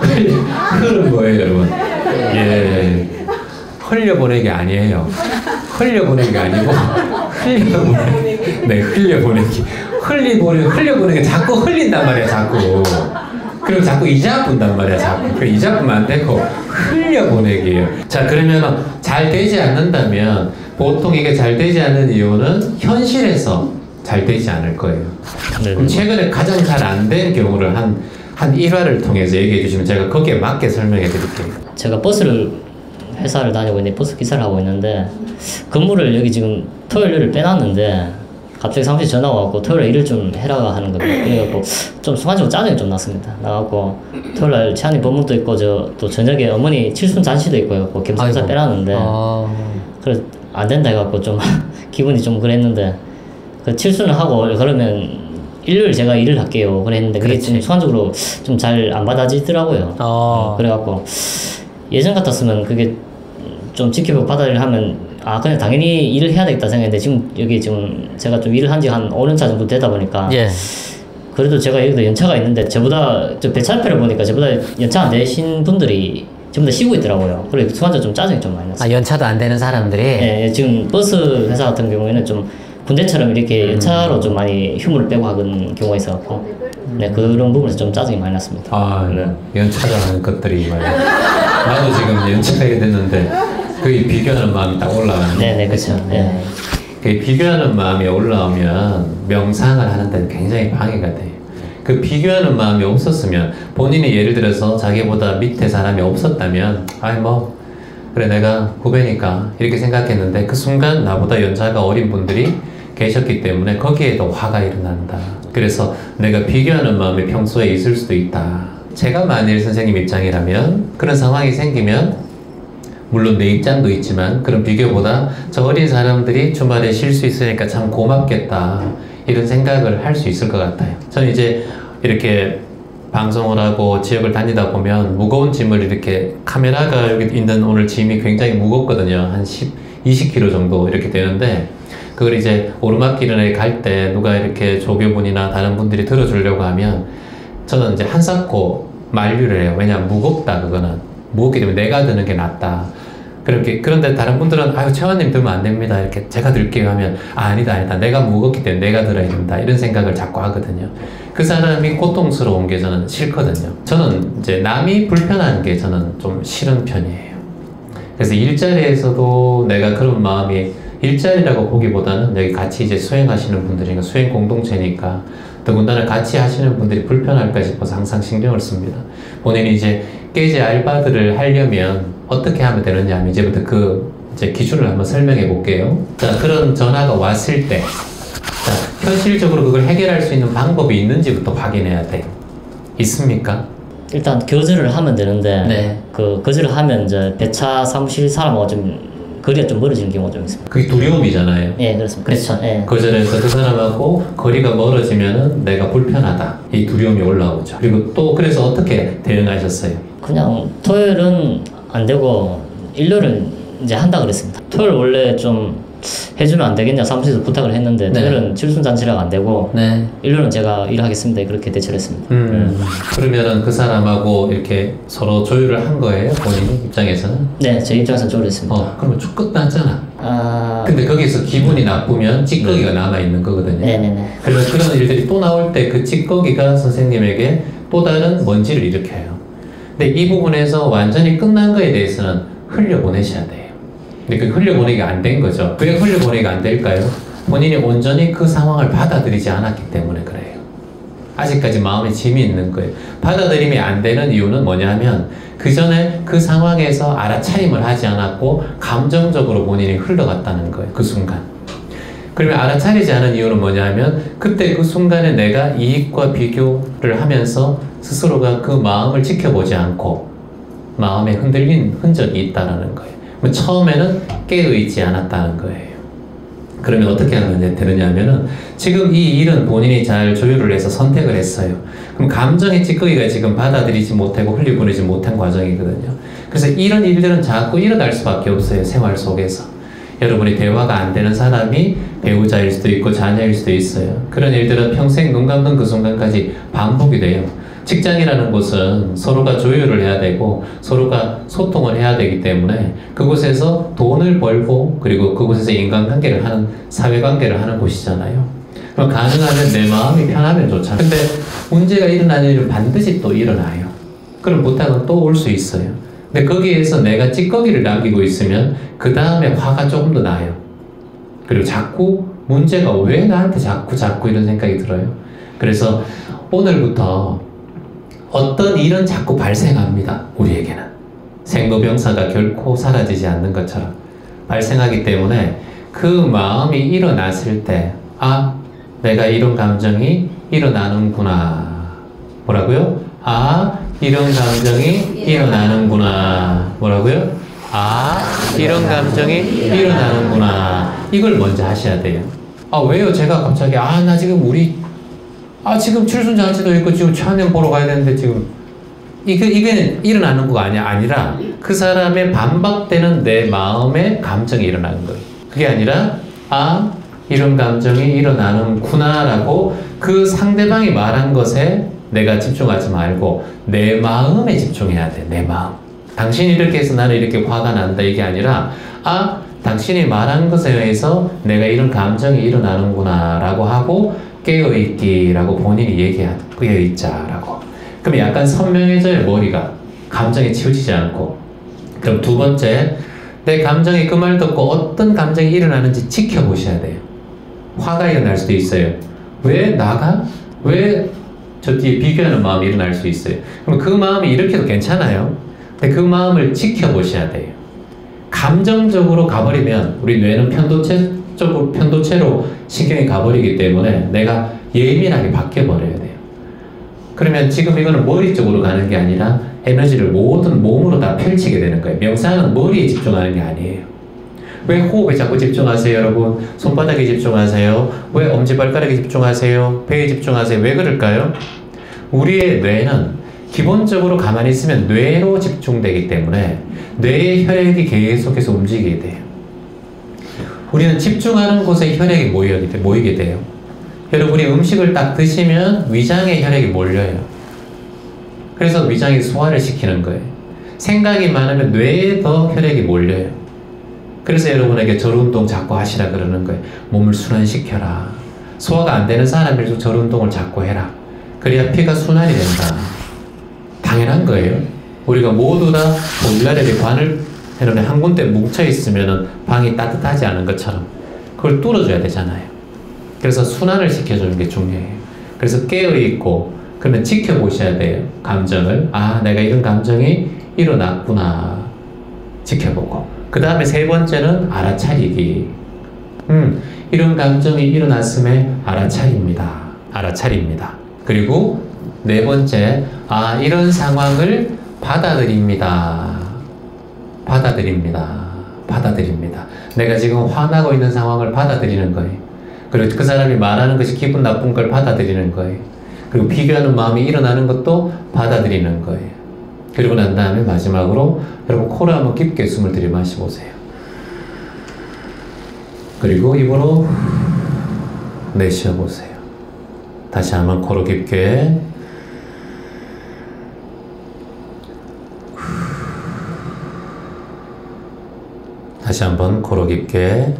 흘은 뭐예요, 여러분? 예, 흘려보내기 아니에요. 흘려보내기 아니고 흘려보내기. 네, 흘려보내기. 흘리보내 흘려보내기 자꾸 흘린단 말이야, 자꾸. 그리고 자꾸 이자 분단 말이야, 자꾸. 그 이자 분면 안 되고 흘려보내기예요. 자, 그러면 잘 되지 않는다면 보통 이게 잘 되지 않는 이유는 현실에서 잘 되지 않을 거예요. 네. 그럼 최근에 가장 잘 안 된 경우를 한, 한 1화를 통해서 얘기해 주시면 제가 거기에 맞게 설명해 드릴게요. 제가 버스를 회사를 다니고 있는데 버스 기사를 하고 있는데 근무를 여기 지금 토요일을 빼놨는데 갑자기 사무실 전화 와갖고 토요일에 일을 좀 해라 하는 겁니다. 그래갖고 좀 순간적으로 짜증이 좀 났습니다. 나갖고 토요일날 채한이 법문도 있고 저 또 저녁에 어머니 칠순 잔치도 있고 해갖고 겸사겸사. 빼놨는데 아, 그래서 안 된다 해갖고 좀 [LAUGHS] 기분이 좀 그랬는데 그 칠순을 하고 그러면 일요일 제가 일을 할게요 그랬는데 그게 좀 그렇지. 순간적으로 좀 잘 안 받아지더라고요 아. 어, 그래갖고 예전 같았으면 그게 좀 지켜보고 받아들이려 하면 아 그냥 당연히 일을 해야 되겠다 생각했는데 지금 여기 지금 제가 좀 일을 한 지 한 5년 차 정도 되다 보니까 예. 그래도 제가 여기도 연차가 있는데 저보다 저 배차표를 보니까 저보다 연차 안 되신 분들이 전부 다 쉬고 있더라고요. 그래 순간적으로 좀 짜증이 좀 많이 났어요. 아 연차도 안 되는 사람들이 예, 예, 지금 버스 회사 같은 경우에는 좀 군대처럼 이렇게 연차로 좀 많이 휴무를 빼고 하는 경우가 있어갖고 네 그런 부분에서 좀 짜증이 많이 났습니다. 아, 네. 연차라는 것들이 말이야. 나도 지금 연차가 됐는데 그게 비교하는 마음이 딱 올라가는 네네 그렇죠. 네. 그 비교하는 마음이 올라오면 명상을 하는 데는 굉장히 방해가 돼요. 그 비교하는 마음이 없었으면 본인이 예를 들어서 자기보다 밑에 사람이 없었다면 아이 뭐 그래 내가 후배니까 이렇게 생각했는데 그 순간 나보다 연차가 어린 분들이 계셨기 때문에 거기에도 화가 일어난다. 그래서 내가 비교하는 마음이 평소에 있을 수도 있다. 제가 만일 선생님 입장이라면 그런 상황이 생기면 물론 내 입장도 있지만 그런 비교보다 저 어린 사람들이 주말에 쉴 수 있으니까 참 고맙겠다 이런 생각을 할 수 있을 것 같아요. 저는 이제 이렇게 방송을 하고 지역을 다니다 보면 무거운 짐을 이렇게 카메라가 여기 있는 오늘 짐이 굉장히 무겁거든요. 한 10, 20kg 정도 이렇게 되는데 그걸 이제 오르막길에 갈 때 누가 이렇게 조교분이나 다른 분들이 들어주려고 하면 저는 이제 한사코 만류를 해요. 왜냐면 무겁다 그거는 무겁기 때문에 내가 드는 게 낫다. 그렇게 그런데 다른 분들은 아유 채원님 들면 안 됩니다 이렇게 제가 들게요 하면 아, 아니다 아니다 내가 무겁기 때문에 내가 들어야 된다 이런 생각을 자꾸 하거든요. 그 사람이 고통스러운 게 저는 싫거든요. 저는 이제 남이 불편한 게 저는 좀 싫은 편이에요. 그래서 일자리에서도 내가 그런 마음이 일자리라고 보기보다는 여기 같이 이제 수행하시는 분들이니까 수행 공동체니까 더군다나 같이 하시는 분들이 불편할까 싶어서 항상 신경을 씁니다. 본인이 이제 깨제 알바들을 하려면 어떻게 하면 되느냐 하면 이제부터 그 이제 기준을 한번 설명해 볼게요. 자, 그런 전화가 왔을 때 자, 현실적으로 그걸 해결할 수 있는 방법이 있는지부터 확인해야 돼요. 있습니까? 일단 거절을 하면 되는데 네. 그 거절을 하면 이제 배차 사무실 사람하고 좀 거리가 좀 멀어지는 경우가 좀 있습니다. 그게 두려움이잖아요. 예 그렇습니다. 그렇죠. 예. 거절해서 그 사람하고 거리가 멀어지면은 내가 불편하다. 이 두려움이 올라오죠. 그리고 또 그래서 어떻게 대응하셨어요? 그냥 토요일은 안 되고 일요일은 이제 한다 그랬습니다. 토요일 원래 좀 해주면 안 되겠냐 사무실에서 부탁을 했는데 네. 토요일은 칠순 잔치라가 안 되고 네. 일요일은 제가 일하겠습니다 그렇게 대처를 했습니다. 음, 그러면은 그 사람하고 이렇게 서로 조율을 한 거예요, 본인 입장에서는? 네, 제 입장에서 조율 했습니다. 어, 그러면 축끝 났잖아. 아, 근데 거기서 기분이 나쁘면 찌꺼기가 남아 있는 거거든요. 네네네. 그래서 그런 일들이 또 나올 때 그 찌꺼기가 선생님에게 또 다른 먼지를 일으켜요. 근데 이 부분에서 완전히 끝난 거에 대해서는 흘려보내셔야 돼요. 근데 그 흘려보내기가 안 된 거죠. 왜 흘려보내기가 안 될까요? 본인이 온전히 그 상황을 받아들이지 않았기 때문에 그래요. 아직까지 마음에 짐이 있는 거예요. 받아들임이 안 되는 이유는 뭐냐면 그 전에 그 상황에서 알아차림을 하지 않았고 감정적으로 본인이 흘러갔다는 거예요. 그 순간. 그러면 알아차리지 않은 이유는 뭐냐면 그때 그 순간에 내가 이익과 비교를 하면서 스스로가 그 마음을 지켜보지 않고 마음에 흔들린 흔적이 있다라는 거예요. 처음에는 깨어있지 않았다는 거예요. 그러면 어떻게 하면 되느냐면은 지금 이 일은 본인이 잘 조율을 해서 선택을 했어요. 그럼 감정의 찌꺼기가 지금 받아들이지 못하고 흘려보내지 못한 과정이거든요. 그래서 이런 일들은 자꾸 일어날 수밖에 없어요. 생활 속에서. 여러분이 대화가 안 되는 사람이 배우자일 수도 있고 자녀일 수도 있어요. 그런 일들은 평생 눈 감는 그 순간까지 반복이 돼요. 직장이라는 곳은 서로가 조율을 해야 되고 서로가 소통을 해야 되기 때문에 그곳에서 돈을 벌고 그리고 그곳에서 인간관계를 하는 사회관계를 하는 곳이잖아요. 그럼 가능하면 내 마음이 편하면 좋잖아요. 근데 문제가 일어나는 일은 반드시 또 일어나요. 그럼 부탁은 또 올 수 있어요. 근데 거기에서 내가 찌꺼기를 남기고 있으면 그 다음에 화가 조금 더 나요. 그리고 자꾸 문제가 왜 나한테 자꾸 자꾸 이런 생각이 들어요. 그래서 오늘부터 어떤 일은 자꾸 발생합니다. 우리에게는. 생로병사가 결코 사라지지 않는 것처럼 발생하기 때문에 그 마음이 일어났을 때, 아, 내가 이런 감정이 일어나는구나. 뭐라고요? 아, 이런 감정이 일어나는구나. 뭐라고요? 아, 이런 감정이 일어나는구나. 이걸 먼저 하셔야 돼요. 아, 왜요? 제가 갑자기, 아, 나 지금 우리 아 지금 칠순잔치도 있고 지금 차년 보러 가야 되는데 지금 이게, 이게 일어나는 거 아니야. 아니라 그 사람의 반박되는 내 마음의 감정이 일어나는 거예요. 그게 아니라, 아, 이런 감정이 일어나는구나라고 그 상대방이 말한 것에 내가 집중하지 말고 내 마음에 집중해야 돼. 내 마음. 당신이 이렇게 해서 나는 이렇게 화가 난다. 이게 아니라, 아, 당신이 말한 것에 의해서 내가 이런 감정이 일어나는구나 라고 하고 깨어있기라고 본인이 얘기하, 깨어있자라고. 그럼 약간 선명해져요, 머리가. 감정에 치우치지 않고. 그럼 두 번째, 내 감정이 그 말 듣고 어떤 감정이 일어나는지 지켜보셔야 돼요. 화가 일어날 수도 있어요. 왜 나가? 왜 저 뒤에 비교하는 마음이 일어날 수 있어요. 그럼 그 마음이 이렇게도 괜찮아요. 근데 그 마음을 지켜보셔야 돼요. 감정적으로 가버리면 우리 뇌는 편도체 쪽으로 편도체로 신경이 가버리기 때문에 내가 예민하게 바뀌어버려야 돼요. 그러면 지금 이거는 머리 쪽으로 가는 게 아니라 에너지를 모든 몸으로 다 펼치게 되는 거예요. 명상은 머리에 집중하는 게 아니에요. 왜 호흡에 자꾸 집중하세요, 여러분? 손바닥에 집중하세요. 왜 엄지발가락에 집중하세요? 배에 집중하세요. 왜 그럴까요? 우리의 뇌는 기본적으로 가만히 있으면 뇌로 집중되기 때문에 뇌의 혈액이 계속해서 움직이게 돼요. 우리는 집중하는 곳에 혈액이 모이게, 돼요. 여러분이 음식을 딱 드시면 위장에 혈액이 몰려요. 그래서 위장이 소화를 시키는 거예요. 생각이 많으면 뇌에 더 혈액이 몰려요. 그래서 여러분에게 절 운동 자꾸 하시라 그러는 거예요. 몸을 순환시켜라. 소화가 안 되는 사람일수록 절 운동을 자꾸 해라. 그래야 피가 순환이 된다. 당연한 거예요. 우리가 모두 다 보일러에 관을 해놓으면 한 군데 뭉쳐 있으면 방이 따뜻하지 않은 것처럼 그걸 뚫어줘야 되잖아요. 그래서 순환을 시켜주는 게 중요해요. 그래서 깨어있고 그러면 지켜보셔야 돼요. 감정을. 아, 내가 이런 감정이 일어났구나. 지켜보고. 그 다음에 세 번째는 알아차리기. 음, 이런 감정이 일어났음에 알아차립니다. 알아차립니다. 그리고 네 번째, 아, 이런 상황을 받아들입니다. 받아들입니다. 받아들입니다. 내가 지금 화나고 있는 상황을 받아들이는 거예요. 그리고 그 사람이 말하는 것이 기분 나쁜 걸 받아들이는 거예요. 그리고 비교하는 마음이 일어나는 것도 받아들이는 거예요. 그리고 난 다음에 마지막으로 여러분 코로 한번 깊게 숨을 들이마시보세요. 그리고 입으로 내쉬어 보세요. 다시 한번 코로 깊게 다시 한번 코로 깊게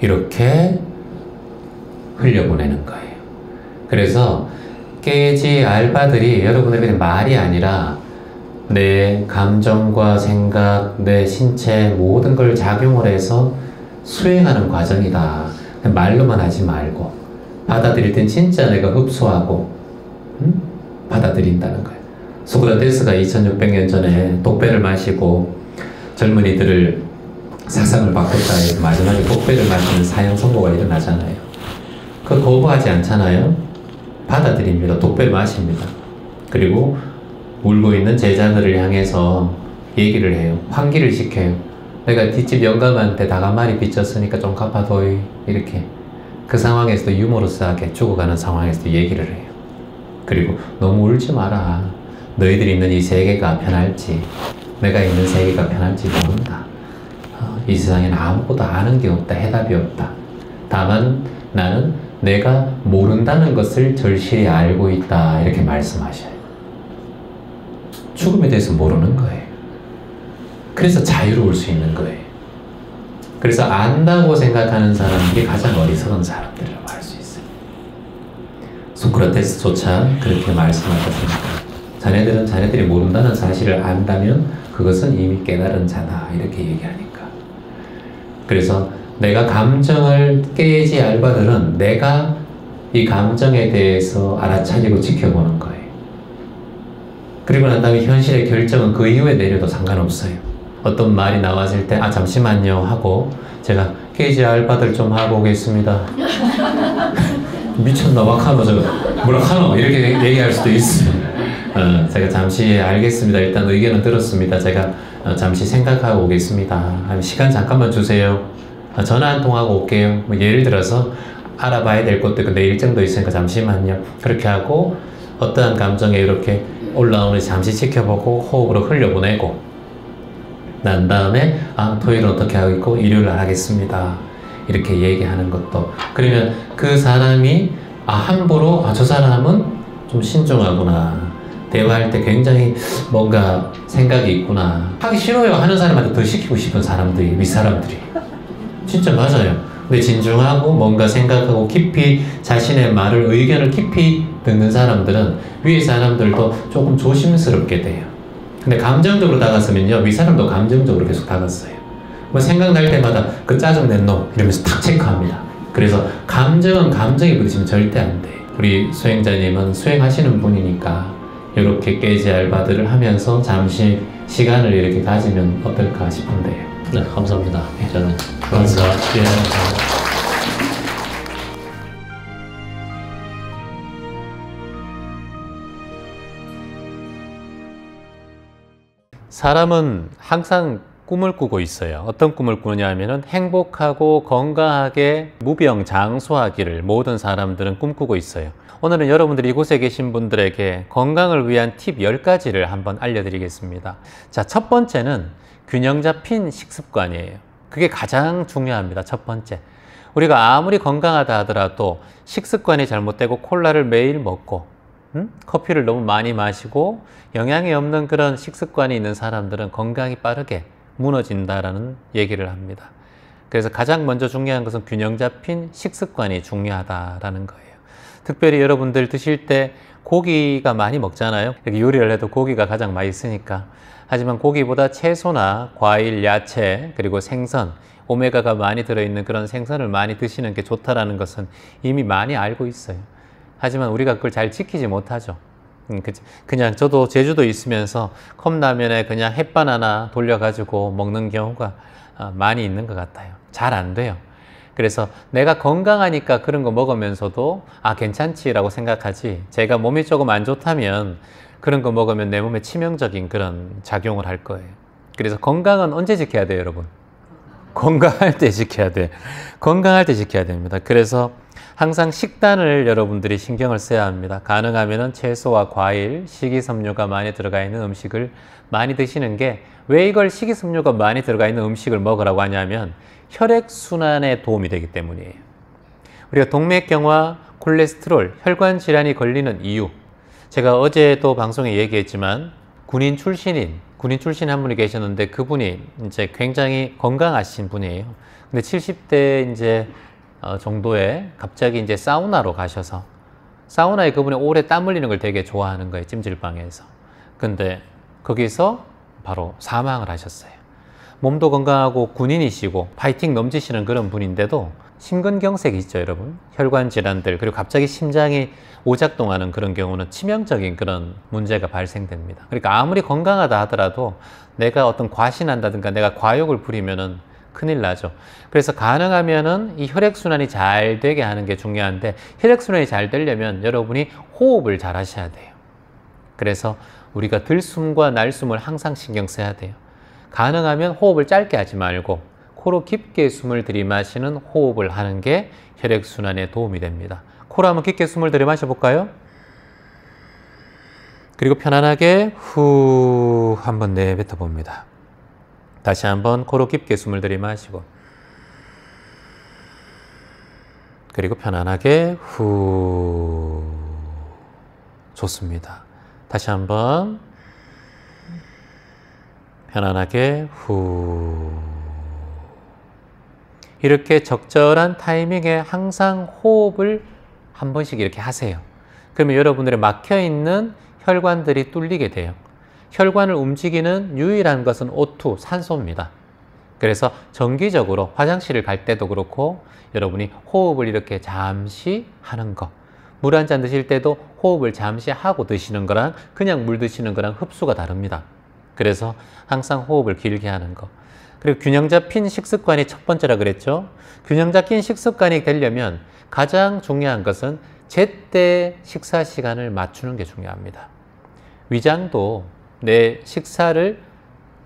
이렇게 흘려보내는 거예요. 그래서 깨지 알바들이 여러분에게 말이 아니라 내 감정과 생각, 내 신체 모든 걸 작용을 해서 수행하는 과정이다. 말로만 하지 말고 받아들일 땐 진짜 내가 흡수하고 음? 받아들인다는 거예요. 소크라테스가 2600년 전에 독배를 마시고 젊은이들을 사상을 바꿨다 해서 마지막에 독배를 마시는 사형 선고가 일어나잖아요. 그 거부하지 않잖아요. 받아들입니다. 독배를 마십니다. 그리고 울고 있는 제자들을 향해서 얘기를 해요. 환기를 시켜요. 내가 뒷집 영감한테 닭한 마리 빚졌으니까 좀 갚아둬이 이렇게 그 상황에서도 유머러스하게 죽어가는 상황에서도 얘기를 해요. 그리고 너무 울지 마라. 너희들이 있는 이 세계가 편할지 내가 있는 세계가 편할지 모른다. 어, 이 세상에는 아무것도 아는 게 없다. 해답이 없다. 다만 나는 내가 모른다는 것을 절실히 알고 있다. 이렇게 말씀하셔요. 죽음에 대해서 모르는 거예요. 그래서 자유로울 수 있는 거예요. 그래서 안다고 생각하는 사람들이 가장 어리석은 사람들이라고 할 수 있어요. 소크라테스조차 그렇게 말씀하셨습니다 자네들은 자네들이 모른다는 사실을 안다면 그것은 이미 깨달은 자다. 이렇게 얘기하니까. 그래서 내가 감정을 깨지 알바들은 내가 이 감정에 대해서 알아차리고 지켜보는 거예요. 그리고 난 다음에 현실의 결정은 그 이후에 내려도 상관없어요. 어떤 말이 나왔을 때, 아, 잠시만요. 하고, 제가 깨지 알바들 좀 하고 오겠습니다. [LAUGHS] 미쳤나, 와카노, 저거, 뭐라 카노? 이렇게 얘기할 수도 있어요. 어, 제가 잠시 알겠습니다. 일단 의견은 들었습니다. 제가 어, 잠시 생각하고 오겠습니다. 한 시간 잠깐만 주세요. 아, 전화 한 통 하고 올게요. 뭐 예를 들어서 알아봐야 될 것도 있고 내 일정도 있으니까 잠시만요. 그렇게 하고 어떠한 감정에 이렇게 올라오는지 잠시 지켜보고 호흡으로 흘려보내고 난 다음에 아 토요일은 어떻게 하고 있고 일요일 날 하겠습니다. 이렇게 얘기하는 것도. 그러면 그 사람이 아 함부로 아 저 사람은 좀 신중하구나. 대화할 때 굉장히 뭔가 생각이 있구나. 하기 싫어요. 하는 사람한테 더 시키고 싶은 사람들이 윗사람들이. 진짜 맞아요 근데 진중하고 뭔가 생각하고 깊이 자신의 말을 의견을 깊이 듣는 사람들은 위의 사람들도 조금 조심스럽게 돼요 근데 감정적으로 다가서면요 윗사람도 감정적으로 계속 다가서요 뭐 생각날 때마다 그 짜증낸 놈 이러면서 탁 체크합니다 그래서 감정은 감정이 부딪히면 절대 안 돼. 우리 수행자님은 수행하시는 분이니까 이렇게 깨지 알바들을 하면서 잠시 시간을 이렇게 가지면 어떨까 싶은데요. 네, 감사합니다. 저는 감사합니다. 예. 사 람은 항상 꿈을 꾸고 있어요. 어떤 꿈을 꾸느냐 하면은 행복하고 건강하게 무병장수하기를 모든 사람들은 꿈꾸고 있어요. 오늘은 여러분들이 이곳에 계신 분들에게 건강을 위한 팁 10가지를 한번 알려드리겠습니다. 자, 첫 번째는 균형 잡힌 식습관이에요. 그게 가장 중요합니다. 첫 번째. 우리가 아무리 건강하다 하더라도 식습관이 잘못되고 콜라를 매일 먹고 음? 커피를 너무 많이 마시고 영양이 없는 그런 식습관이 있는 사람들은 건강이 빠르게 무너진다라는 얘기를 합니다. 그래서 가장 먼저 중요한 것은 균형 잡힌 식습관이 중요하다라는 거예요. 특별히 여러분들 드실 때 고기가 많이 먹잖아요. 이렇게 요리를 해도 고기가 가장 맛있으니까. 하지만 고기보다 채소나 과일, 야채, 그리고 생선, 오메가가 많이 들어있는 그런 생선을 많이 드시는 게 좋다라는 것은 이미 많이 알고 있어요. 하지만 우리가 그걸 잘 지키지 못하죠. 음, 그- 그냥 저도 제주도 있으면서 컵라면에 그냥 햇반 하나 돌려가지고 먹는 경우가 아, 많이 있는 것 같아요. 잘 안 돼요. 그래서 내가 건강하니까 그런 거 먹으면서도 아, 괜찮지라고 생각하지. 제가 몸이 조금 안 좋다면 그런 거 먹으면 내 몸에 치명적인 그런 작용을 할 거예요. 그래서 건강은 언제 지켜야 돼요, 여러분? 건강할 때 지켜야 돼. 건강할 때 지켜야 됩니다. 그래서 항상 식단을 여러분들이 신경을 써야 합니다. 가능하면 채소와 과일, 식이섬유가 많이 들어가 있는 음식을 많이 드시는 게 왜 이걸 식이섬유가 많이 들어가 있는 음식을 먹으라고 하냐면 혈액순환에 도움이 되기 때문이에요. 우리가 동맥경화, 콜레스테롤, 혈관 질환이 걸리는 이유. 제가 어제도 방송에 얘기했지만 군인 출신인 군인 출신 한 분이 계셨는데 그분이 이제 굉장히 건강하신 분이에요. 근데 70대 이제 어, 정도에 갑자기 이제 사우나로 가셔서 사우나에 그분이 오래 땀 흘리는 걸 되게 좋아하는 거예요. 찜질방에서. 근데 거기서 바로 사망을 하셨어요. 몸도 건강하고 군인이시고 파이팅 넘치시는 그런 분인데도 심근경색이 있죠, 여러분. 혈관 질환들 그리고 갑자기 심장이 오작동하는 그런 경우는 치명적인 그런 문제가 발생됩니다. 그러니까 아무리 건강하다 하더라도 내가 어떤 과신한다든가 내가 과욕을 부리면은 큰일 나죠. 그래서 가능하면은 이 혈액순환이 잘 되게 하는 게 중요한데 혈액순환이 잘 되려면 여러분이 호흡을 잘 하셔야 돼요. 그래서 우리가 들숨과 날숨을 항상 신경 써야 돼요. 가능하면 호흡을 짧게 하지 말고 코로 깊게 숨을 들이마시는 호흡을 하는 게 혈액순환에 도움이 됩니다. 코로 한번 깊게 숨을 들이마셔 볼까요? 그리고 편안하게 후 한번 내뱉어 봅니다. 다시 한번 코로 깊게 숨을 들이마시고 그리고 편안하게 후 좋습니다. 다시 한번 편안하게 후 이렇게 적절한 타이밍에 항상 호흡을 한 번씩 이렇게 하세요. 그러면 여러분들의 막혀 있는 혈관들이 뚫리게 돼요. 혈관을 움직이는 유일한 것은 O2, 산소입니다. 그래서 정기적으로 화장실을 갈 때도 그렇고 여러분이 호흡을 이렇게 잠시 하는 거. 물한 잔 드실 때도 호흡을 잠시 하고 드시는 거랑 그냥 물 드시는 거랑 흡수가 다릅니다. 그래서 항상 호흡을 길게 하는 거. 그리고 균형 잡힌 식습관이 첫 번째라 그랬죠. 균형 잡힌 식습관이 되려면 가장 중요한 것은 제때 식사 시간을 맞추는 게 중요합니다. 위장도 내 식사를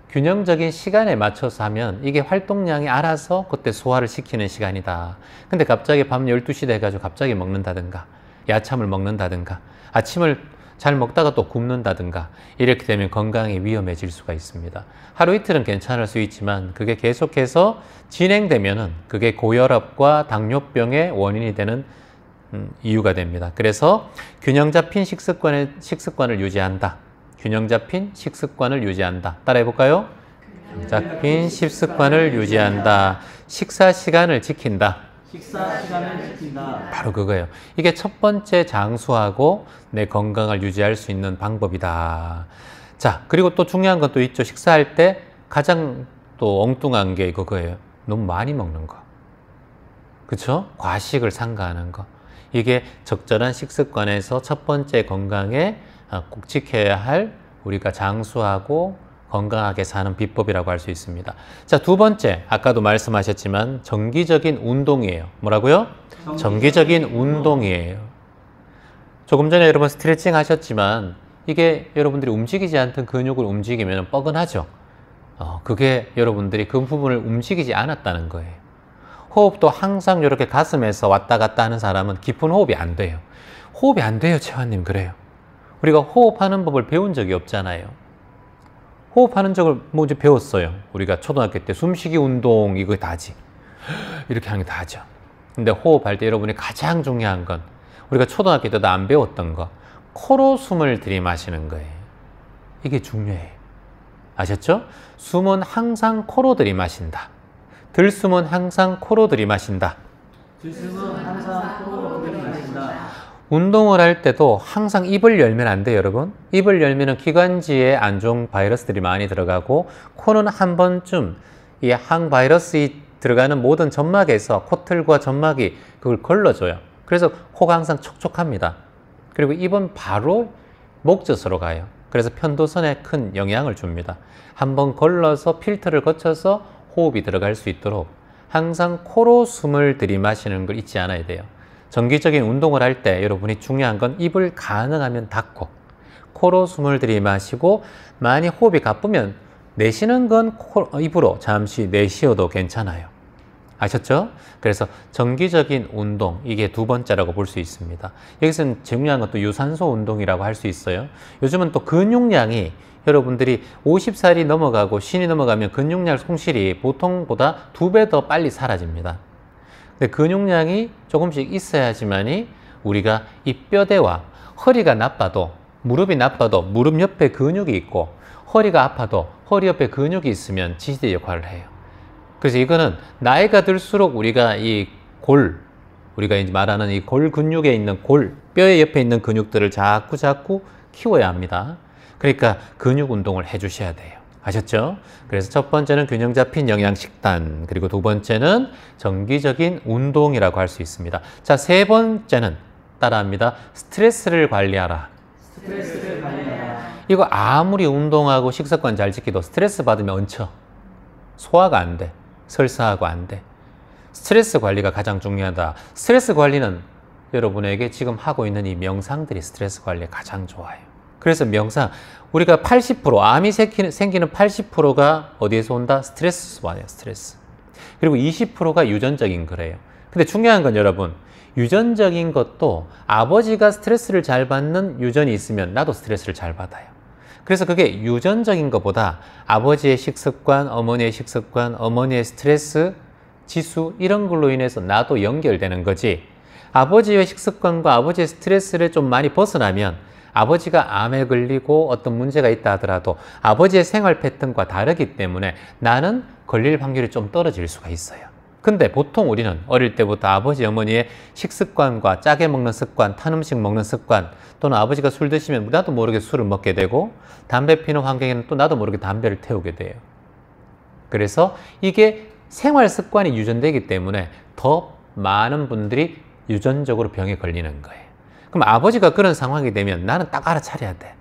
균형적인 시간에 맞춰서 하면 이게 활동량이 알아서 그때 소화를 시키는 시간이다. 근데 갑자기 밤 12시 돼가지고 갑자기 먹는다든가, 야참을 먹는다든가, 아침을 잘 먹다가 또 굶는다든가, 이렇게 되면 건강이 위험해질 수가 있습니다. 하루 이틀은 괜찮을 수 있지만 그게 계속해서 진행되면은 그게 고혈압과 당뇨병의 원인이 되는 음, 이유가 됩니다. 그래서 균형 잡힌 식습관을, 식습관을 유지한다. 균형 잡힌 식습관을 유지한다. 따라해 볼까요? 잡힌 식습관을 유지한다. 식사 시간을 지킨다. 식사 시간을 지킨다. 바로 그거예요. 이게 첫 번째 장수하고 내 건강을 유지할 수 있는 방법이다. 자, 그리고 또 중요한 건 또 있죠. 식사할 때 가장 또 엉뚱한 게 그거예요. 너무 많이 먹는 거. 그쵸? 과식을 삼가하는 거. 이게 적절한 식습관에서 첫 번째 건강에 아, 꼭 지켜야 할 우리가 장수하고 건강하게 사는 비법이라고 할 수 있습니다. 자, 두 번째, 아까도 말씀하셨지만 정기적인 운동이에요. 뭐라고요? 정기적인 운동이에요. 조금 전에 여러분 스트레칭 하셨지만 이게 여러분들이 움직이지 않던 근육을 움직이면 뻐근하죠. 어, 그게 여러분들이 그 부분을 움직이지 않았다는 거예요. 호흡도 항상 이렇게 가슴에서 왔다 갔다 하는 사람은 깊은 호흡이 안 돼요. 호흡이 안 돼요, 채환님. 그래요. 우리가 호흡하는 법을 배운 적이 없잖아요. 호흡하는 적을 뭐 이제 배웠어요. 우리가 초등학교 때 숨쉬기 운동 이거 다지. [GASPS] 이렇게 하는 게 다죠. 근데 호흡할 때 여러분이 가장 중요한 건 우리가 초등학교 때도 안 배웠던 거. 코로 숨을 들이마시는 거예요. 이게 중요해요. 아셨죠? 숨은 항상 코로 들이마신다. 들숨은 항상 코로 들이마신다. 들숨은 항상 코로 들이마신다. 운동을 할 때도 항상 입을 열면 안 돼요, 여러분. 입을 열면 기관지에 안 좋은 바이러스들이 많이 들어가고 코는 한 번쯤 이 항바이러스이 들어가는 모든 점막에서 코틀과 점막이 그걸 걸러줘요. 그래서 코가 항상 촉촉합니다. 그리고 입은 바로 목젖으로 가요. 그래서 편도선에 큰 영향을 줍니다. 한번 걸러서 필터를 거쳐서 호흡이 들어갈 수 있도록 항상 코로 숨을 들이마시는 걸 잊지 않아야 돼요. 정기적인 운동을 할 때 여러분이 중요한 건 입을 가능하면 닫고 코로 숨을 들이마시고 많이 호흡이 가쁘면 내쉬는 건 코, 입으로 잠시 내쉬어도 괜찮아요. 아셨죠? 그래서 정기적인 운동 이게 두 번째라고 볼 수 있습니다. 여기서는 중요한 것도 유산소 운동이라고 할 수 있어요. 요즘은 또 근육량이 여러분들이 50살이 넘어가고 신이 넘어가면 근육량 손실이 보통보다 두 배 더 빨리 사라집니다. 근데 근육량이 조금씩 있어야지만이 우리가 이 뼈대와 허리가 나빠도 무릎이 나빠도 무릎 옆에 근육이 있고 허리가 아파도 허리 옆에 근육이 있으면 지지대 역할을 해요. 그래서 이거는 나이가 들수록 우리가 이 골, 우리가 이제 말하는 이 골 근육에 있는 골, 뼈의 옆에 있는 근육들을 자꾸 자꾸 키워야 합니다. 그러니까 근육 운동을 해 주셔야 돼요. 아셨죠? 그래서 첫 번째는 균형 잡힌 영양 식단, 그리고 두 번째는 정기적인 운동이라고 할 수 있습니다. 자, 세 번째는 따라합니다. 스트레스를 관리하라. 스트레스를 관리하라. 이거 아무리 운동하고 식습관 잘 지키도 스트레스 받으면 얹혀. 소화가 안 돼. 설사하고 안 돼. 스트레스 관리가 가장 중요하다. 스트레스 관리는 여러분에게 지금 하고 있는 이 명상들이 스트레스 관리에 가장 좋아요. 그래서 명상, 우리가 80%, 암이 생기는, 생기는 80%가 어디에서 온다? 스트레스에서 와요, 스트레스. 그리고 20%가 유전적인 거래요. 근데 중요한 건 여러분, 유전적인 것도 아버지가 스트레스를 잘 받는 유전이 있으면 나도 스트레스를 잘 받아요. 그래서 그게 유전적인 것보다 아버지의 식습관, 어머니의 식습관, 어머니의 스트레스 지수 이런 걸로 인해서 나도 연결되는 거지. 아버지의 식습관과 아버지의 스트레스를 좀 많이 벗어나면 아버지가 암에 걸리고 어떤 문제가 있다 하더라도 아버지의 생활 패턴과 다르기 때문에 나는 걸릴 확률이 좀 떨어질 수가 있어요. 근데 보통 우리는 어릴 때부터 아버지, 어머니의 식습관과 짜게 먹는 습관, 탄 음식 먹는 습관, 또는 아버지가 술 드시면 나도 모르게 술을 먹게 되고, 담배 피는 환경에는 또 나도 모르게 담배를 태우게 돼요. 그래서 이게 생활 습관이 유전되기 때문에 더 많은 분들이 유전적으로 병에 걸리는 거예요. 그럼 아버지가 그런 상황이 되면 나는 딱 알아차려야 돼.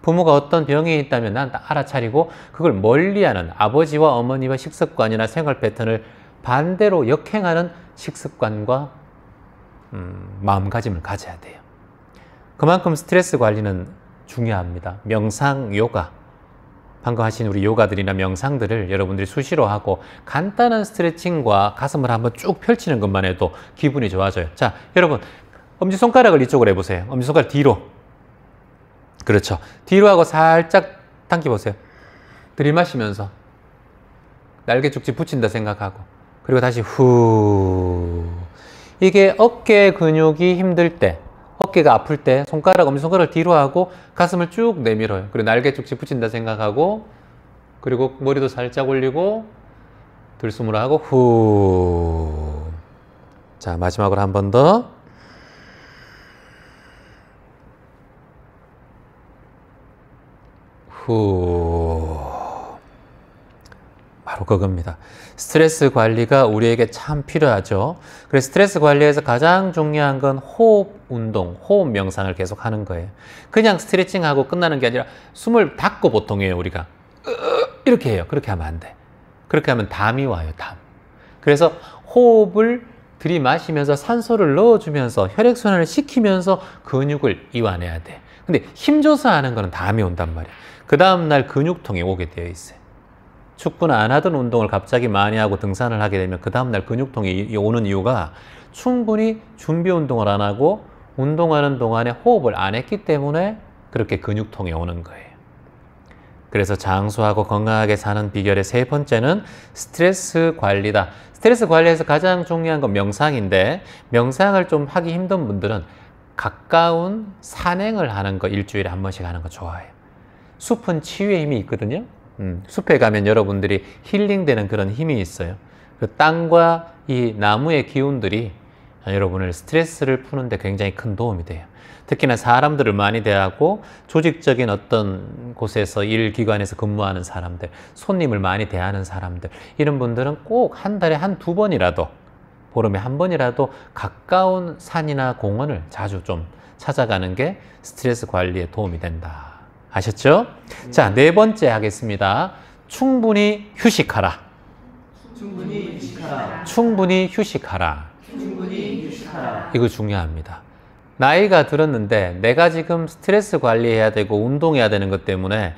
부모가 어떤 병이 있다면 나는 딱 알아차리고 그걸 멀리하는 아버지와 어머니와 식습관이나 생활 패턴을 반대로 역행하는 식습관과 음, 마음가짐을 가져야 돼요. 그만큼 스트레스 관리는 중요합니다. 명상, 요가 방금 하신 우리 요가들이나 명상들을 여러분들이 수시로 하고 간단한 스트레칭과 가슴을 한번 쭉 펼치는 것만 해도 기분이 좋아져요. 자, 여러분 엄지손가락을 이쪽으로 해보세요. 엄지손가락 뒤로. 그렇죠. 뒤로 하고 살짝 당겨보세요. 들이마시면서 날개 쭉지 붙인다 생각하고 그리고 다시 후 이게 어깨 근육이 힘들 때 어깨가 아플 때 손가락 엄지손가락을 뒤로 하고 가슴을 쭉 내밀어요 그리고 날개 쭉지 붙인다 생각하고 그리고 머리도 살짝 올리고 들숨으로 하고 후 자 마지막으로 한 번 더 후. 바로 그겁니다. 스트레스 관리가 우리에게 참 필요하죠. 그래서 스트레스 관리에서 가장 중요한 건 호흡 운동, 호흡 명상을 계속 하는 거예요. 그냥 스트레칭하고 끝나는 게 아니라 숨을 닫고 보통 해요, 우리가. 이렇게 해요. 그렇게 하면 안 돼. 그렇게 하면 담이 와요, 담. 그래서 호흡을 들이마시면서 산소를 넣어주면서 혈액순환을 시키면서 근육을 이완해야 돼. 근데 힘줘서 하는 거는 담이 온단 말이야. 그 다음날 근육통이 오게 되어 있어요. 축구는 안 하던 운동을 갑자기 많이 하고 등산을 하게 되면 그 다음날 근육통이 오는 이유가 충분히 준비 운동을 안 하고 운동하는 동안에 호흡을 안 했기 때문에 그렇게 근육통이 오는 거예요. 그래서 장수하고 건강하게 사는 비결의 세 번째는 스트레스 관리다. 스트레스 관리에서 가장 중요한 건 명상인데 명상을 좀 하기 힘든 분들은 가까운 산행을 하는 거 일주일에 한 번씩 하는 거 좋아해요. 숲은 치유의 힘이 있거든요. 음, 숲에 가면 여러분들이 힐링되는 그런 힘이 있어요. 그 땅과 이 나무의 기운들이 여러분을 스트레스를 푸는데 굉장히 큰 도움이 돼요. 특히나 사람들을 많이 대하고 조직적인 어떤 곳에서 일 기관에서 근무하는 사람들, 손님을 많이 대하는 사람들, 이런 분들은 꼭 한 달에 한 두 번이라도, 보름에 한 번이라도 가까운 산이나 공원을 자주 좀 찾아가는 게 스트레스 관리에 도움이 된다. 아셨죠? 자, 네 번째 하겠습니다. 충분히 휴식하라. 충분히 휴식하라. 충분히 휴식하라. 충분히 휴식하라. 이거 중요합니다. 나이가 들었는데 내가 지금 스트레스 관리해야 되고 운동해야 되는 것 때문에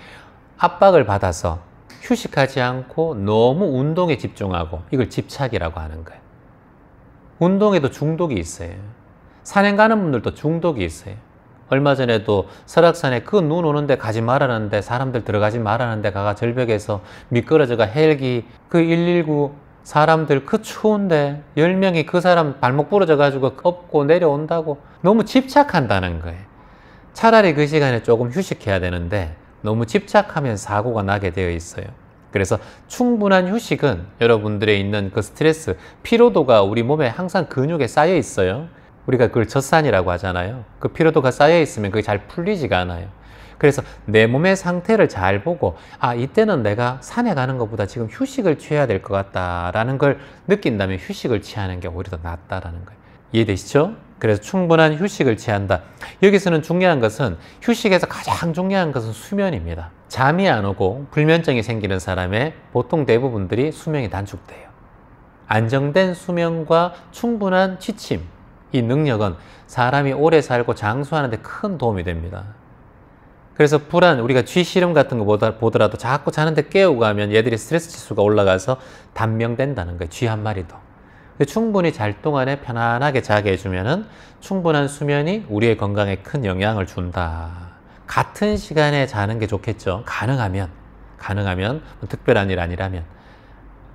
압박을 받아서 휴식하지 않고 너무 운동에 집중하고 이걸 집착이라고 하는 거예요. 운동에도 중독이 있어요. 산행 가는 분들도 중독이 있어요. 얼마 전에도 설악산에 그 눈 오는데 가지 말라는데 사람들 들어가지 말라는데 가가 절벽에서 미끄러져가 헬기 그 119 사람들 그 추운데 10명이 그 사람 발목 부러져 가지고 업고 내려온다고 너무 집착한다는 거예요. 차라리 그 시간에 조금 휴식해야 되는데 너무 집착하면 사고가 나게 되어 있어요. 그래서 충분한 휴식은 여러분들의 있는 그 스트레스, 피로도가 우리 몸에 항상 근육에 쌓여 있어요. 우리가 그걸 젖산이라고 하잖아요. 그 피로도가 쌓여 있으면 그게 잘 풀리지가 않아요. 그래서 내 몸의 상태를 잘 보고 아 이때는 내가 산에 가는 것보다 지금 휴식을 취해야 될 것 같다라는 걸 느낀다면 휴식을 취하는 게 오히려 더 낫다라는 거예요. 이해되시죠? 그래서 충분한 휴식을 취한다. 여기서는 중요한 것은 휴식에서 가장 중요한 것은 수면입니다. 잠이 안 오고 불면증이 생기는 사람의 보통 대부분들이 수명이 단축돼요. 안정된 수면과 충분한 취침, 이 능력은 사람이 오래 살고 장수하는 데 큰 도움이 됩니다. 그래서 불안, 우리가 쥐 실험 같은 거 보더라도 자꾸 자는데 깨우고 하면 얘들이 스트레스 지수가 올라가서 단명된다는 거예요. 쥐 한 마리도. 충분히 잘 동안에 편안하게 자게 해주면은 충분한 수면이 우리의 건강에 큰 영향을 준다. 같은 시간에 자는 게 좋겠죠. 가능하면, 가능하면, 뭐 특별한 일 아니라면.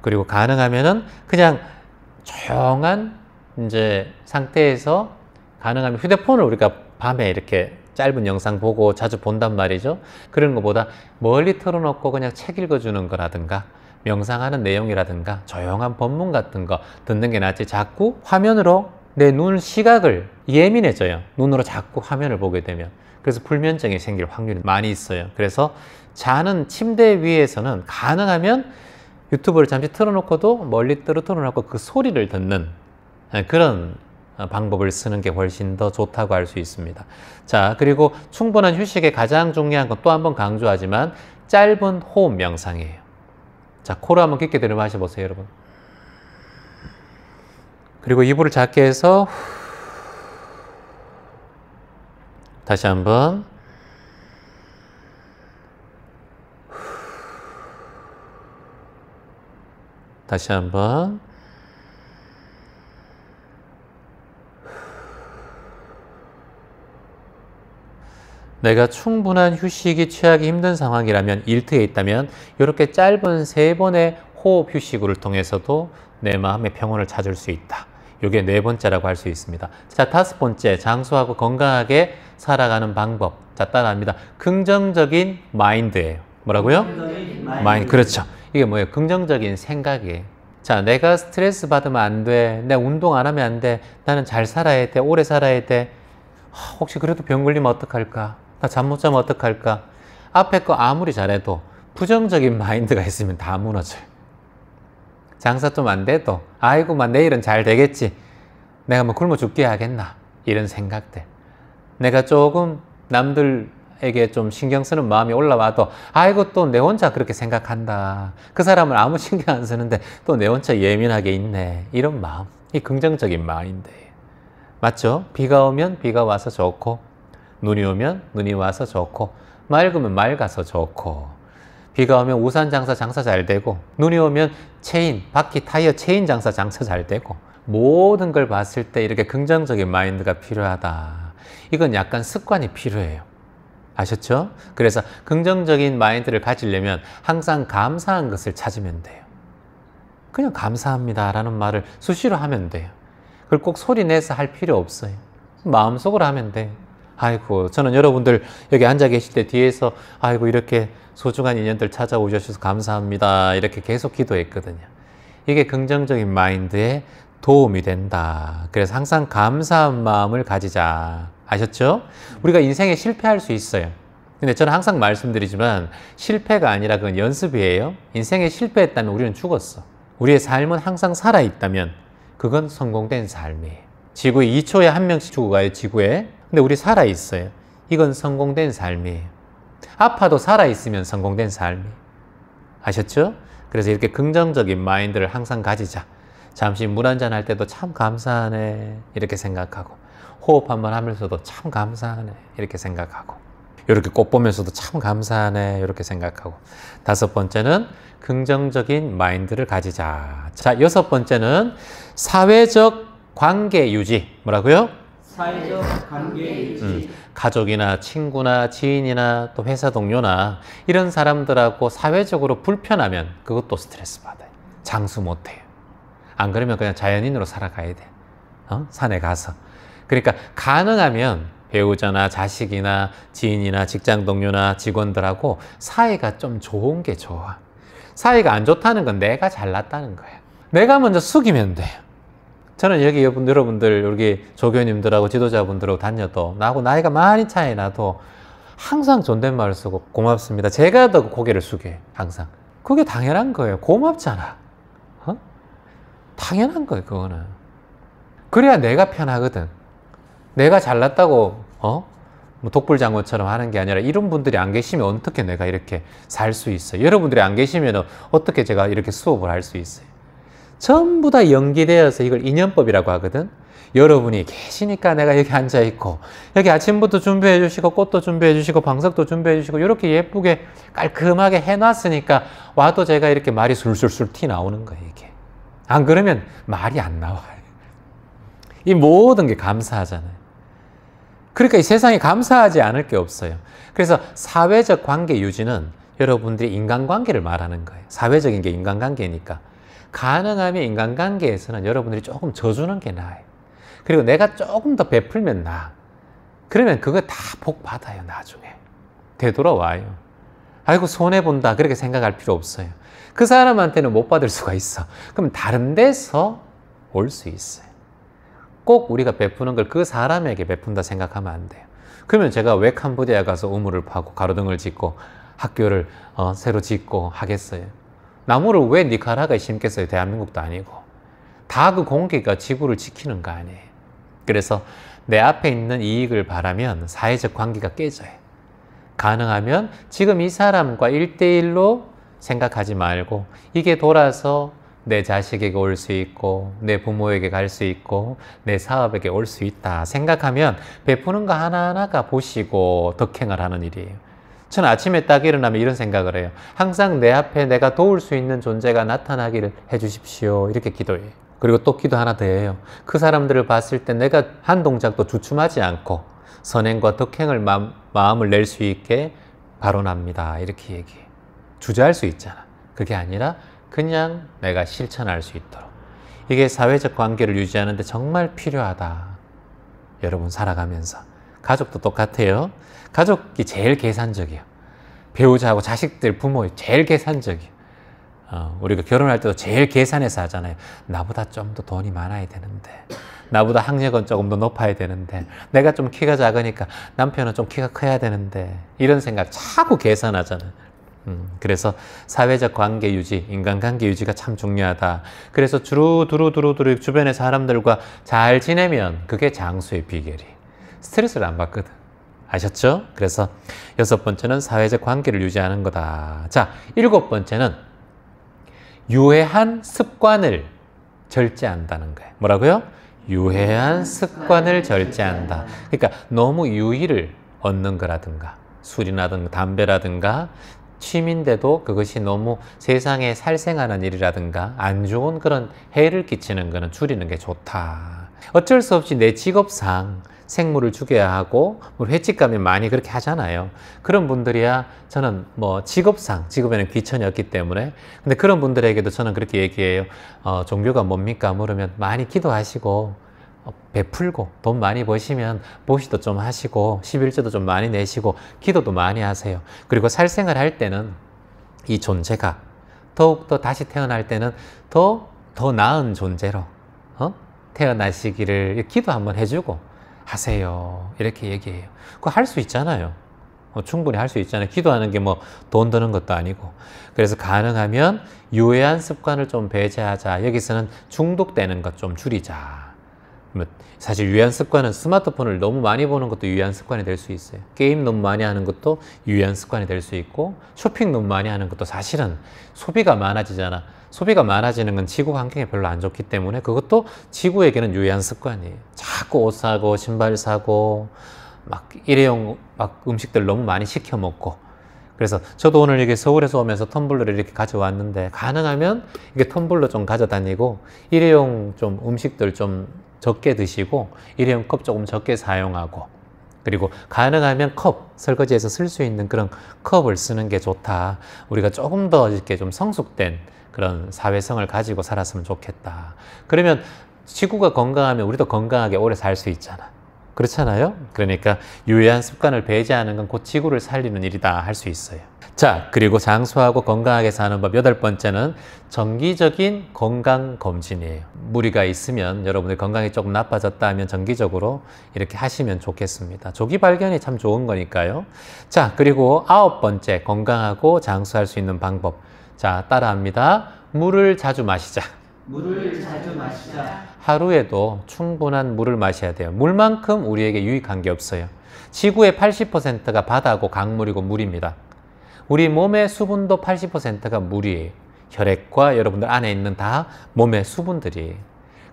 그리고 가능하면은 그냥 조용한 이제 상태에서 가능하면 휴대폰을 우리가 밤에 이렇게 짧은 영상 보고 자주 본단 말이죠. 그런 것보다 멀리 틀어놓고 그냥 책 읽어주는 거라든가 명상하는 내용이라든가 조용한 법문 같은 거 듣는 게 낫지 자꾸 화면으로 내 눈 시각을 예민해져요. 눈으로 자꾸 화면을 보게 되면. 그래서 불면증이 생길 확률이 많이 있어요. 그래서 자는 침대 위에서는 가능하면 유튜브를 잠시 틀어놓고도 멀리 떨어뜨려놓고 그 소리를 듣는 예, 그런 방법을 쓰는 게 훨씬 더 좋다고 할 수 있습니다. 자, 그리고 충분한 휴식의 가장 중요한 건 또 한 번 강조하지만 짧은 호흡 명상이에요. 자, 코로 한번 깊게 들여 마셔보세요, 여러분. 그리고 입을 작게 해서 다시 한번 다시 한번 내가 충분한 휴식이 취하기 힘든 상황이라면 일트에 있다면 이렇게 짧은 세 번의 호흡 휴식을 통해서도 내 마음의 평온을 찾을 수 있다. 이게 네 번째라고 할 수 있습니다. 자, 다섯 번째, 장수하고 건강하게 살아가는 방법. 자, 따라합니다. 긍정적인 마인드예요. 뭐라고요? 마인드. 그렇죠. 이게 뭐예요? 긍정적인 생각이에요. 자, 내가 스트레스 받으면 안 돼. 내가 운동 안 하면 안 돼. 나는 잘 살아야 돼. 오래 살아야 돼. 하, 혹시 그래도 병 걸리면 어떡할까? 나 잠 못 자면 어떡할까? 앞에 거 아무리 잘해도 부정적인 [LAUGHS] 마인드가 있으면 다 무너져요. 장사 좀 안 돼도 아이고 만 내일은 잘 되겠지. 내가 뭐 굶어 죽게 하겠나? 이런 생각들. 내가 조금 남들에게 좀 신경 쓰는 마음이 올라와도 아이고 또 내 혼자 그렇게 생각한다. 그 사람은 아무 [LAUGHS] 신경 안 쓰는데 또 내 혼자 예민하게 있네. 이런 마음. 이 긍정적인 마인드예요. 맞죠? 비가 오면 비가 와서 좋고 눈이 오면 눈이 와서 좋고 맑으면 맑아서 좋고 비가 오면 우산 장사 장사 잘 되고 눈이 오면 체인, 바퀴 타이어 체인 장사 장사 잘 되고 모든 걸 봤을 때 이렇게 긍정적인 마인드가 필요하다. 이건 약간 습관이 필요해요. 아셨죠? 그래서 긍정적인 마인드를 가지려면 항상 감사한 것을 찾으면 돼요. 그냥 감사합니다 라는 말을 수시로 하면 돼요. 그걸 꼭 소리 내서 할 필요 없어요. 마음속으로 하면 돼요. 아이고, 저는 여러분들 여기 앉아 계실 때 뒤에서 아이고, 이렇게 소중한 인연들 찾아오셔서 감사합니다. 이렇게 계속 기도했거든요. 이게 긍정적인 마인드에 도움이 된다. 그래서 항상 감사한 마음을 가지자. 아셨죠? 우리가 인생에 실패할 수 있어요. 근데 저는 항상 말씀드리지만 실패가 아니라 그건 연습이에요. 인생에 실패했다면 우리는 죽었어. 우리의 삶은 항상 살아있다면 그건 성공된 삶이에요. 지구에 2초에 한 명씩 죽어가요, 지구에. 근데 우리 살아있어요. 이건 성공된 삶이에요. 아파도 살아있으면 성공된 삶이에요. 아셨죠? 그래서 이렇게 긍정적인 마인드를 항상 가지자. 잠시 물 한 잔 할 때도 참 감사하네. 이렇게 생각하고. 호흡 한 번 하면서도 참 감사하네. 이렇게 생각하고. 이렇게 꽃 보면서도 참 감사하네. 이렇게 생각하고. 다섯 번째는 긍정적인 마인드를 가지자. 자, 여섯 번째는 사회적 관계 유지. 뭐라고요? 사회적 관계 유지. 음, 가족이나 친구나 지인이나 또 회사 동료나 이런 사람들하고 사회적으로 불편하면 그것도 스트레스 받아요. 장수 못 해요. 안 그러면 그냥 자연인으로 살아가야 돼. 어? 산에 가서. 그러니까 가능하면 배우자나 자식이나 지인이나 직장 동료나 직원들하고 사이가 좀 좋은 게 좋아. 사이가 안 좋다는 건 내가 잘났다는 거야. 내가 먼저 숙이면 돼요. 저는 여기 여러분들, 여기 조교님들하고 지도자분들하고 다녀도 나하고 나이가 많이 차이 나도 항상 존댓말을 쓰고 고맙습니다. 제가 더 고개를 숙여요. 항상. 그게 당연한 거예요. 고맙잖아. 어? 당연한 거예요. 그거는. 그래야 내가 편하거든. 내가 잘났다고 어? 뭐 독불장군처럼 하는 게 아니라 이런 분들이 안 계시면 어떻게 내가 이렇게 살 수 있어요? 여러분들이 안 계시면 어떻게 제가 이렇게 수업을 할 수 있어요? 전부 다 연기되어서 이걸 인연법이라고 하거든. 여러분이 계시니까 내가 여기 앉아 있고 여기 아침부터 준비해 주시고 꽃도 준비해 주시고 방석도 준비해 주시고 이렇게 예쁘게 깔끔하게 해놨으니까 와도 제가 이렇게 말이 술술술 티 나오는 거예요 이게. 안 그러면 말이 안 나와요. 이 모든 게 감사하잖아요. 그러니까 이 세상에 감사하지 않을 게 없어요. 그래서 사회적 관계 유지는 여러분들이 인간관계를 말하는 거예요. 사회적인 게 인간관계니까. 가능하면 인간관계에서는 여러분들이 조금 져주는 게 나아요. 그리고 내가 조금 더 베풀면 나. 그러면 그거 다 복 받아요, 나중에. 되돌아와요. 아이고, 손해본다. 그렇게 생각할 필요 없어요. 그 사람한테는 못 받을 수가 있어. 그럼 다른 데서 올 수 있어요. 꼭 우리가 베푸는 걸 그 사람에게 베푼다 생각하면 안 돼요. 그러면 제가 왜 캄보디아 가서 우물을 파고 가로등을 짓고 학교를 어, 새로 짓고 하겠어요? 나무를 왜 니카라가에 심겠어요? 대한민국도 아니고. 다 그 공기가 지구를 지키는 거 아니에요. 그래서 내 앞에 있는 이익을 바라면 사회적 관계가 깨져요. 가능하면 지금 이 사람과 일대일로 생각하지 말고 이게 돌아서 내 자식에게 올 수 있고 내 부모에게 갈 수 있고 내 사업에게 올 수 있다 생각하면 베푸는 거 하나하나가 보시고 덕행을 하는 일이에요. 저는 아침에 딱 일어나면 이런 생각을 해요. 항상 내 앞에 내가 도울 수 있는 존재가 나타나기를 해주십시오. 이렇게 기도해요. 그리고 또 기도 하나 더 해요. 그 사람들을 봤을 때 내가 한 동작도 주춤하지 않고 선행과 덕행을 마음, 마음을 낼 수 있게 발언합니다. 이렇게 얘기해. 주저할 수 있잖아. 그게 아니라 그냥 내가 실천할 수 있도록. 이게 사회적 관계를 유지하는데 정말 필요하다. 여러분 살아가면서. 가족도 똑같아요. 가족이 제일 계산적이에요. 배우자하고 자식들, 부모 제일 계산적이에요. 어, 우리가 결혼할 때도 제일 계산해서 하잖아요. 나보다 좀 더 돈이 많아야 되는데, 나보다 학력은 조금 더 높아야 되는데, 내가 좀 키가 작으니까 남편은 좀 키가 커야 되는데, 이런 생각 자꾸 계산하잖아요. 음, 그래서 사회적 관계 유지, 인간관계 유지가 참 중요하다. 그래서 두루 두루 두루 두루 주변의 사람들과 잘 지내면 그게 장수의 비결이. 스트레스를 안 받거든. 아셨죠? 그래서 여섯 번째는 사회적 관계를 유지하는 거다. 자, 일곱 번째는 유해한 습관을 절제한다는 거예요. 뭐라고요? 유해한 습관을 절제한다. 그러니까 너무 유의를 얻는 거라든가 술이라든가 담배라든가 취미인데도 그것이 너무 세상에 살생하는 일이라든가 안 좋은 그런 해를 끼치는 거는 줄이는 게 좋다. 어쩔 수 없이 내 직업상 생물을 죽여야 하고 뭐 횟집 가면 많이 그렇게 하잖아요. 그런 분들이야 저는 뭐 직업상 직업에는 귀천이 없기 때문에 근데 그런 분들에게도 저는 그렇게 얘기해요. 어, 종교가 뭡니까 물으면 많이 기도하시고 어, 베풀고 돈 많이 버시면 보시도 좀 하시고 11조도 좀 많이 내시고 기도도 많이 하세요. 그리고 살생을 할 때는 이 존재가 더욱더 다시 태어날 때는 더, 더 나은 존재로 어? 태어나시기를 기도 한번 해주고 하세요. 이렇게 얘기해요. 그거 할 수 있잖아요. 어, 충분히 할 수 있잖아요. 기도하는 게 뭐 돈 드는 것도 아니고. 그래서 가능하면 유해한 습관을 좀 배제하자. 여기서는 중독되는 것 좀 줄이자. 뭐 사실 유해한 습관은 스마트폰을 너무 많이 보는 것도 유해한 습관이 될 수 있어요. 게임 너무 많이 하는 것도 유해한 습관이 될 수 있고 쇼핑 너무 많이 하는 것도 사실은 소비가 많아지잖아. 소비가 많아지는 건 지구 환경에 별로 안 좋기 때문에 그것도 지구에게는 유해한 습관이에요. 자꾸 옷 사고 신발 사고 막 일회용 막 음식들 너무 많이 시켜 먹고 그래서 저도 오늘 이게 서울에서 오면서 텀블러를 이렇게 가져왔는데 가능하면 이게 텀블러 좀 가져다니고 일회용 좀 음식들 좀 적게 드시고 일회용 컵 조금 적게 사용하고 그리고 가능하면 컵 설거지해서 쓸 수 있는 그런 컵을 쓰는 게 좋다. 우리가 조금 더 이렇게 좀 성숙된 그런 사회성을 가지고 살았으면 좋겠다. 그러면 지구가 건강하면 우리도 건강하게 오래 살 수 있잖아. 그렇잖아요? 그러니까 유해한 습관을 배제하는 건 곧 지구를 살리는 일이다 할 수 있어요. 자, 그리고 장수하고 건강하게 사는 법 여덟 번째는 정기적인 건강 검진이에요. 무리가 있으면 여러분들 건강이 조금 나빠졌다 하면 정기적으로 이렇게 하시면 좋겠습니다. 조기 발견이 참 좋은 거니까요. 자, 그리고 아홉 번째 건강하고 장수할 수 있는 방법. 자, 따라합니다. 물을 자주 마시자. 물을 자주 마시자. 하루에도 충분한 물을 마셔야 돼요. 물만큼 우리에게 유익한 게 없어요. 지구의 80%가 바다고 강물이고 물입니다. 우리 몸의 수분도 80%가 물이에요. 혈액과 여러분들 안에 있는 다 몸의 수분들이에요.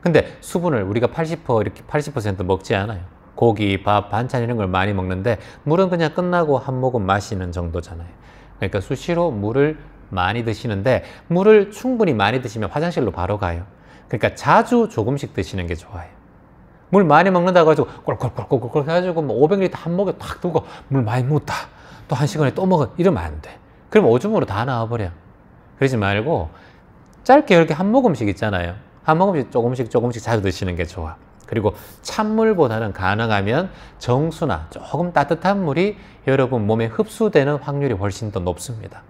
근데 수분을 우리가 80% 이렇게 80% 먹지 않아요. 고기, 밥, 반찬 이런 걸 많이 먹는데 물은 그냥 끝나고 한 모금 마시는 정도잖아요. 그러니까 수시로 물을 많이 드시는데 물을 충분히 많이 드시면 화장실로 바로 가요. 그러니까 자주 조금씩 드시는 게 좋아요. 물 많이 먹는다고 해가지고 꼴꼴꼴꼴꼴 해가지고 뭐 500리터 한 목에 딱 두고 물 많이 묻다. 또 한 시간에 또 먹어. 이러면 안 돼. 그럼 오줌으로 다 나와버려. 그러지 말고 짧게 이렇게 한 모금씩 있잖아요. 한 모금씩 조금씩 조금씩 자주 드시는 게 좋아. 그리고 찬물보다는 가능하면 정수나 조금 따뜻한 물이 여러분 몸에 흡수되는 확률이 훨씬 더 높습니다.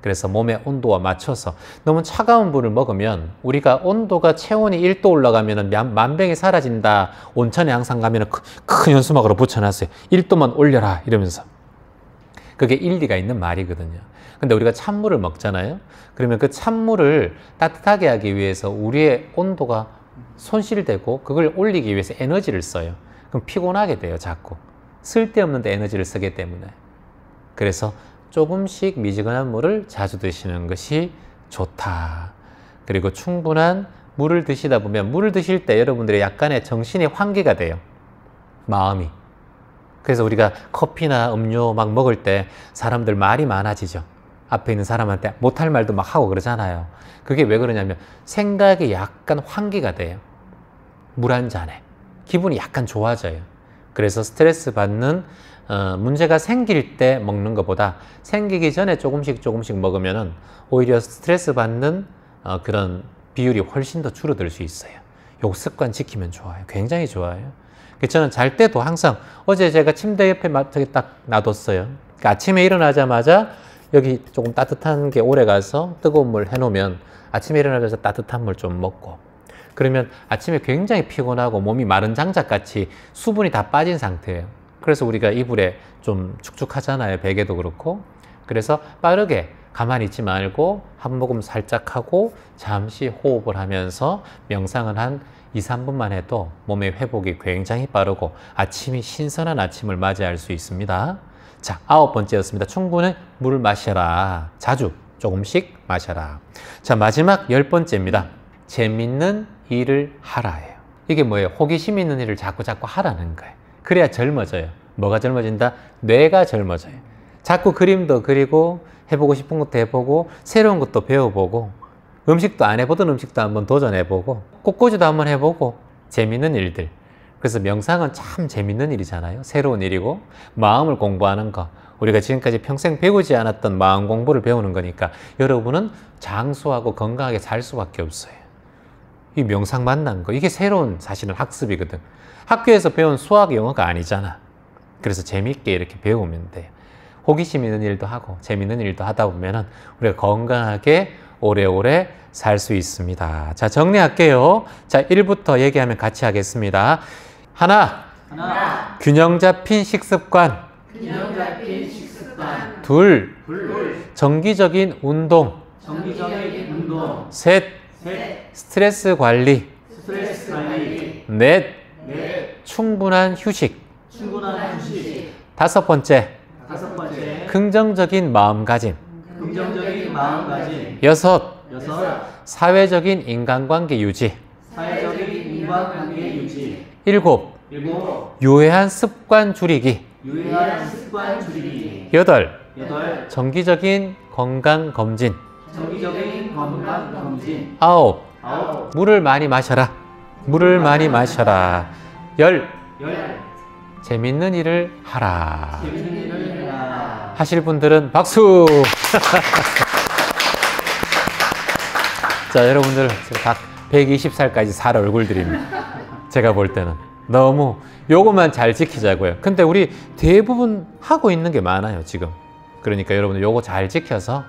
그래서 몸의 온도와 맞춰서 너무 차가운 물을 먹으면 우리가 온도가 체온이 1도 올라가면 만병이 사라진다. 온천에 항상 가면 큰 연수막으로 붙여놨어요. 1도만 올려라 이러면서. 그게 일리가 있는 말이거든요. 근데 우리가 찬물을 먹잖아요. 그러면 그 찬물을 따뜻하게 하기 위해서 우리의 온도가 손실되고 그걸 올리기 위해서 에너지를 써요. 그럼 피곤하게 돼요, 자꾸. 쓸데없는데 에너지를 쓰기 때문에. 그래서 조금씩 미지근한 물을 자주 드시는 것이 좋다. 그리고 충분한 물을 드시다 보면 물을 드실 때 여러분들의 약간의 정신이 환기가 돼요. 마음이. 그래서 우리가 커피나 음료 막 먹을 때 사람들 말이 많아지죠. 앞에 있는 사람한테 못할 말도 막 하고 그러잖아요. 그게 왜 그러냐면 생각이 약간 환기가 돼요. 물 한 잔에. 기분이 약간 좋아져요. 그래서 스트레스 받는 어, 문제가 생길 때 먹는 것보다 생기기 전에 조금씩 조금씩 먹으면은 오히려 스트레스 받는 어, 그런 비율이 훨씬 더 줄어들 수 있어요. 요 습관 지키면 좋아요. 굉장히 좋아요. 그래서 저는 잘 때도 항상 어제 제가 침대 옆에 딱 놔뒀어요. 그러니까 아침에 일어나자마자 여기 조금 따뜻한 게 오래 가서 뜨거운 물 해놓으면 아침에 일어나자마자 따뜻한 물 좀 먹고 그러면 아침에 굉장히 피곤하고 몸이 마른 장작같이 수분이 다 빠진 상태예요. 그래서 우리가 이불에 좀 축축하잖아요. 베개도 그렇고. 그래서 빠르게 가만히 있지 말고 한 모금 살짝 하고 잠시 호흡을 하면서 명상을 한 2, 3분만 해도 몸의 회복이 굉장히 빠르고 아침이 신선한 아침을 맞이할 수 있습니다. 자, 아홉 번째였습니다. 충분히 물 마셔라. 자주 조금씩 마셔라. 자, 마지막 열 번째입니다. 재밌는 일을 하라예요. 이게 뭐예요? 호기심 있는 일을 자꾸 자꾸 하라는 거예요. 그래야 젊어져요. 뭐가 젊어진다? 뇌가 젊어져요. 자꾸 그림도 그리고 해보고 싶은 것도 해보고 새로운 것도 배워보고 음식도 안 해보던 음식도 한번 도전해보고 꽃꽂이도 한번 해보고 재밌는 일들. 그래서 명상은 참 재밌는 일이잖아요. 새로운 일이고 마음을 공부하는 거. 우리가 지금까지 평생 배우지 않았던 마음 공부를 배우는 거니까 여러분은 장수하고 건강하게 살 수밖에 없어요. 이 명상 만난 거 이게 새로운 사실은 학습이거든. 학교에서 배운 수학 영어가 아니잖아. 그래서 재밌게 이렇게 배우면 돼. 호기심 있는 일도 하고 재밌는 일도 하다 보면은 우리가 건강하게 오래오래 살 수 있습니다. 자, 정리할게요. 자, 1부터 얘기하면 같이 하겠습니다. 하나, 하나, 균형 잡힌 식습관. 균형 잡힌 식습관. 둘, 둘, 정기적인 운동. 정기적인 운동. 셋, 셋, 스트레스 관리. 스트레스 관리. 넷, 넷, 충분한 휴식. 충분한 휴식. 다섯 번째, 다섯 번째, 긍정적인 마음가짐. 긍정적인 마음가짐. 여섯, 여섯, 사회적인 인간관계 유지. 사회적인 인간관계 유지. 일곱, 일곱, 유해한 습관 줄이기. 유해한 습관 줄이기. 여덟, 여덟, 정기적인 건강 검진. 정기적인 건강 검진. 아홉, 아홉, 물을 많이 마셔라. 물을 많이 마셔라. 열, 열, 재밌는 일을 하라. 재밌는 일을 해라. 하실 분들은 박수! [LAUGHS] 자, 여러분들 각 120살까지 살 얼굴들입니다. 제가 볼 때는. 너무 요것만 잘 지키자고요. 근데 우리 대부분 하고 있는 게 많아요, 지금. 그러니까 여러분들 요거 잘 지켜서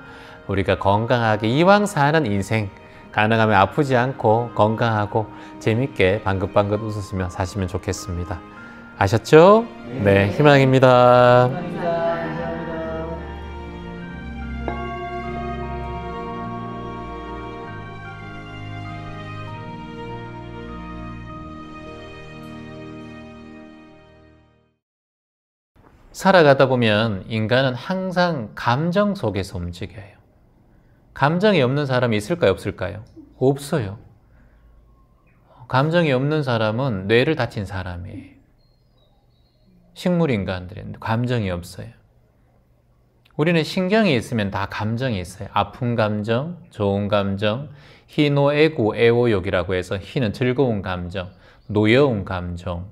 우리가 건강하게 이왕 사는 인생 가능하면 아프지 않고 건강하고 재밌게 방긋방긋 웃으시며 사시면 좋겠습니다. 아셨죠? 네, 희망입니다. 감사합니다. 감사합니다. 살아가다 보면 인간은 항상 감정 속에서 움직여요. 감정이 없는 사람이 있을까요? 없을까요? 없어요. 감정이 없는 사람은 뇌를 다친 사람이에요. 식물 인간들은 감정이 없어요. 우리는 신경이 있으면 다 감정이 있어요. 아픈 감정, 좋은 감정, 희노애구, 애호욕이라고 해서 희는 즐거운 감정, 노여운 감정,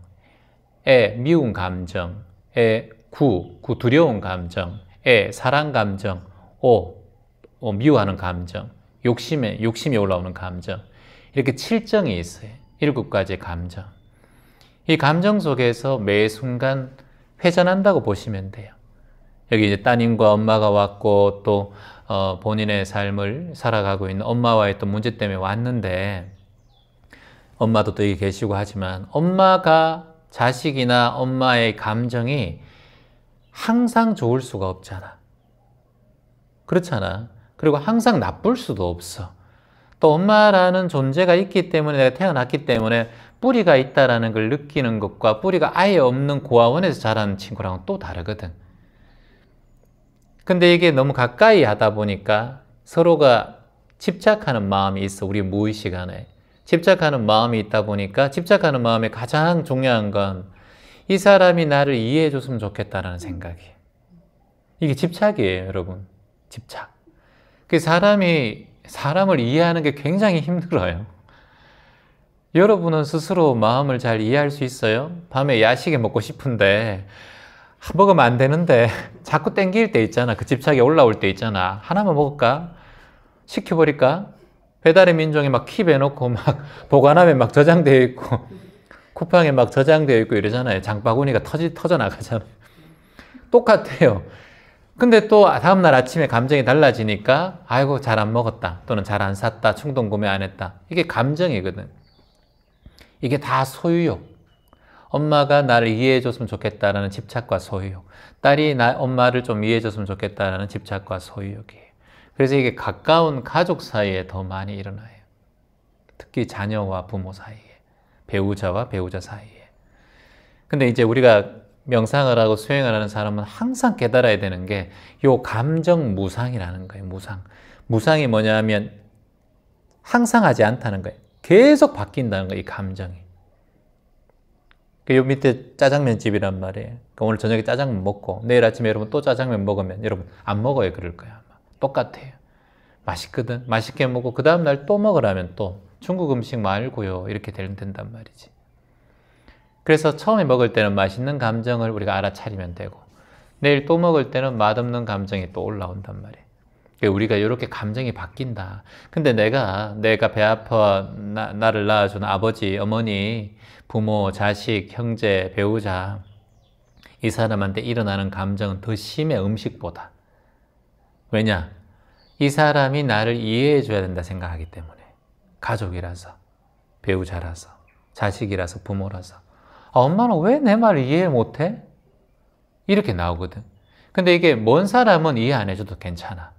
애 미운 감정, 애 구, 구 두려운 감정, 애 사랑 감정, 오, 오 미워하는 감정, 욕심에 욕심이 올라오는 감정 이렇게 칠정이 있어요. 일곱 가지의 감정. 이 감정 속에서 매 순간 회전한다고 보시면 돼요. 여기 이제 따님과 엄마가 왔고 또 어, 본인의 삶을 살아가고 있는 엄마와의 또 문제 때문에 왔는데 엄마도 또 여기 계시고 하지만 엄마가 자식이나 엄마의 감정이 항상 좋을 수가 없잖아. 그렇잖아. 그리고 항상 나쁠 수도 없어. 또 엄마라는 존재가 있기 때문에 내가 태어났기 때문에 뿌리가 있다라는 걸 느끼는 것과 뿌리가 아예 없는 고아원에서 자라는 친구랑은 또 다르거든. 근데 이게 너무 가까이 하다 보니까 서로가 집착하는 마음이 있어. 우리 무의식 안에. 집착하는 마음이 있다 보니까 집착하는 마음의 가장 중요한 건 이 사람이 나를 이해해 줬으면 좋겠다라는 생각이. 이게 집착이에요, 여러분. 집착. 그 사람이 사람을 이해하는 게 굉장히 힘들어요. 여러분은 스스로 마음을 잘 이해할 수 있어요? 밤에 야식에 먹고 싶은데 먹으면 안 되는데 [LAUGHS] 자꾸 땡길 때 있잖아. 그 집착이 올라올 때 있잖아. 하나만 먹을까? 시켜버릴까? 배달의 민족이 막 킵해 놓고 막 [LAUGHS] 보관함에 막 저장되어 있고 [LAUGHS] 쿠팡에 막 저장되어 있고 이러잖아요. 장바구니가 터지, 터져 나가잖아요. 똑같아요. 근데 또 다음날 아침에 감정이 달라지니까 아이고 잘 안 먹었다. 또는 잘 안 샀다. 충동 구매 안 했다. 이게 감정이거든. 이게 다 소유욕. 엄마가 나를 이해해 줬으면 좋겠다라는 집착과 소유욕. 딸이 나, 엄마를 좀 이해해 줬으면 좋겠다라는 집착과 소유욕이에요. 그래서 이게 가까운 가족 사이에 더 많이 일어나요. 특히 자녀와 부모 사이에. 배우자와 배우자 사이에. 근데 이제 우리가 명상을 하고 수행을 하는 사람은 항상 깨달아야 되는 게 요 감정 무상이라는 거예요. 무상. 무상이 뭐냐면 항상 하지 않다는 거예요. 계속 바뀐다는 거예요. 이 감정이. 요 밑에 짜장면 집이란 말이에요. 그러니까 오늘 저녁에 짜장면 먹고 내일 아침에 여러분 또 짜장면 먹으면 여러분 안 먹어요. 그럴 거야. 아마. 똑같아요. 맛있거든. 맛있게 먹고 그 다음날 또 먹으라면 또 중국 음식 말고요. 이렇게 된단 말이지. 그래서 처음에 먹을 때는 맛있는 감정을 우리가 알아차리면 되고 내일 또 먹을 때는 맛없는 감정이 또 올라온단 말이에요. 그러니까 우리가 이렇게 감정이 바뀐다. 근데 내가 내가 배 아파 나, 나를 낳아준 아버지, 어머니, 부모, 자식, 형제, 배우자 이 사람한테 일어나는 감정은 더 심해 음식보다. 왜냐? 이 사람이 나를 이해해 줘야 된다 생각하기 때문에 가족이라서 배우자라서 자식이라서 부모라서 아, 엄마는 왜 내 말을 이해 못해? 이렇게 나오거든. 근데 이게 먼 사람은 이해 안 해줘도 괜찮아.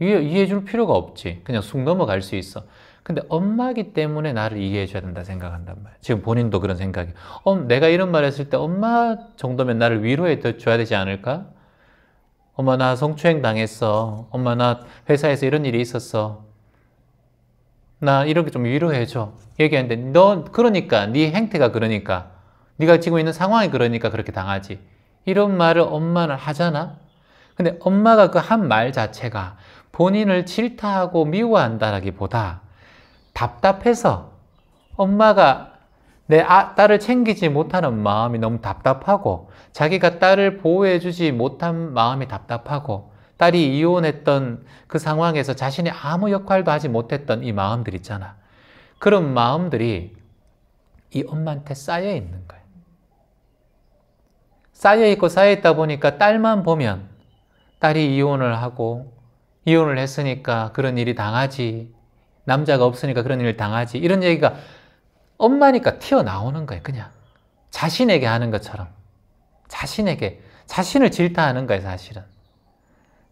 이해, 이해해 줄 필요가 없지. 그냥 쑥 넘어갈 수 있어. 근데 엄마기 때문에 나를 이해해 줘야 된다 생각한단 말이야. 지금 본인도 그런 생각이. 어, 내가 이런 말 했을 때 엄마 정도면 나를 위로해 줘야 되지 않을까? 엄마 나 성추행 당했어. 엄마 나 회사에서 이런 일이 있었어. 나 이렇게 좀 위로해 줘. 얘기하는데 너 그러니까 네 행태가 그러니까 네가 지금 있는 상황이 그러니까 그렇게 당하지. 이런 말을 엄마는 하잖아. 근데 엄마가 그 한 말 자체가 본인을 질타하고 미워한다라기보다 답답해서 엄마가 내 아, 딸을 챙기지 못하는 마음이 너무 답답하고 자기가 딸을 보호해주지 못한 마음이 답답하고 딸이 이혼했던 그 상황에서 자신이 아무 역할도 하지 못했던 이 마음들 있잖아. 그런 마음들이 이 엄마한테 쌓여 있는 거야. 쌓여 있고 쌓여 있다 보니까 딸만 보면 딸이 이혼을 하고 이혼을 했으니까 그런 일이 당하지. 남자가 없으니까 그런 일을 당하지. 이런 얘기가 엄마니까 튀어나오는 거예요. 그냥. 자신에게 하는 것처럼. 자신에게. 자신을 질타하는 거예요, 사실은.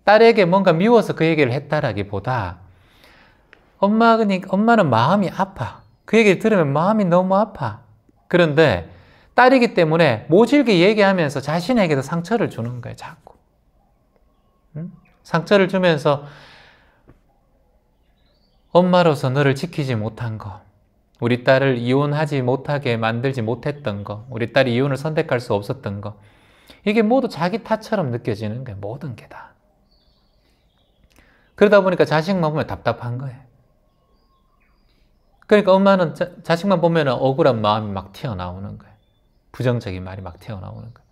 딸에게 뭔가 미워서 그 얘기를 했다라기보다 엄마, 엄마는 마음이 아파. 그 얘기를 들으면 마음이 너무 아파. 그런데 딸이기 때문에 모질게 얘기하면서 자신에게도 상처를 주는 거예요, 자꾸. 응? 상처를 주면서 엄마로서 너를 지키지 못한 거, 우리 딸을 이혼하지 못하게 만들지 못했던 거, 우리 딸이 이혼을 선택할 수 없었던 거, 이게 모두 자기 탓처럼 느껴지는 거예요, 모든 게 다. 그러다 보니까 자식만 보면 답답한 거예요. 그러니까 엄마는 자, 자식만 보면 억울한 마음이 막 튀어나오는 거예요. 부정적인 말이 막 튀어나오는 거예요.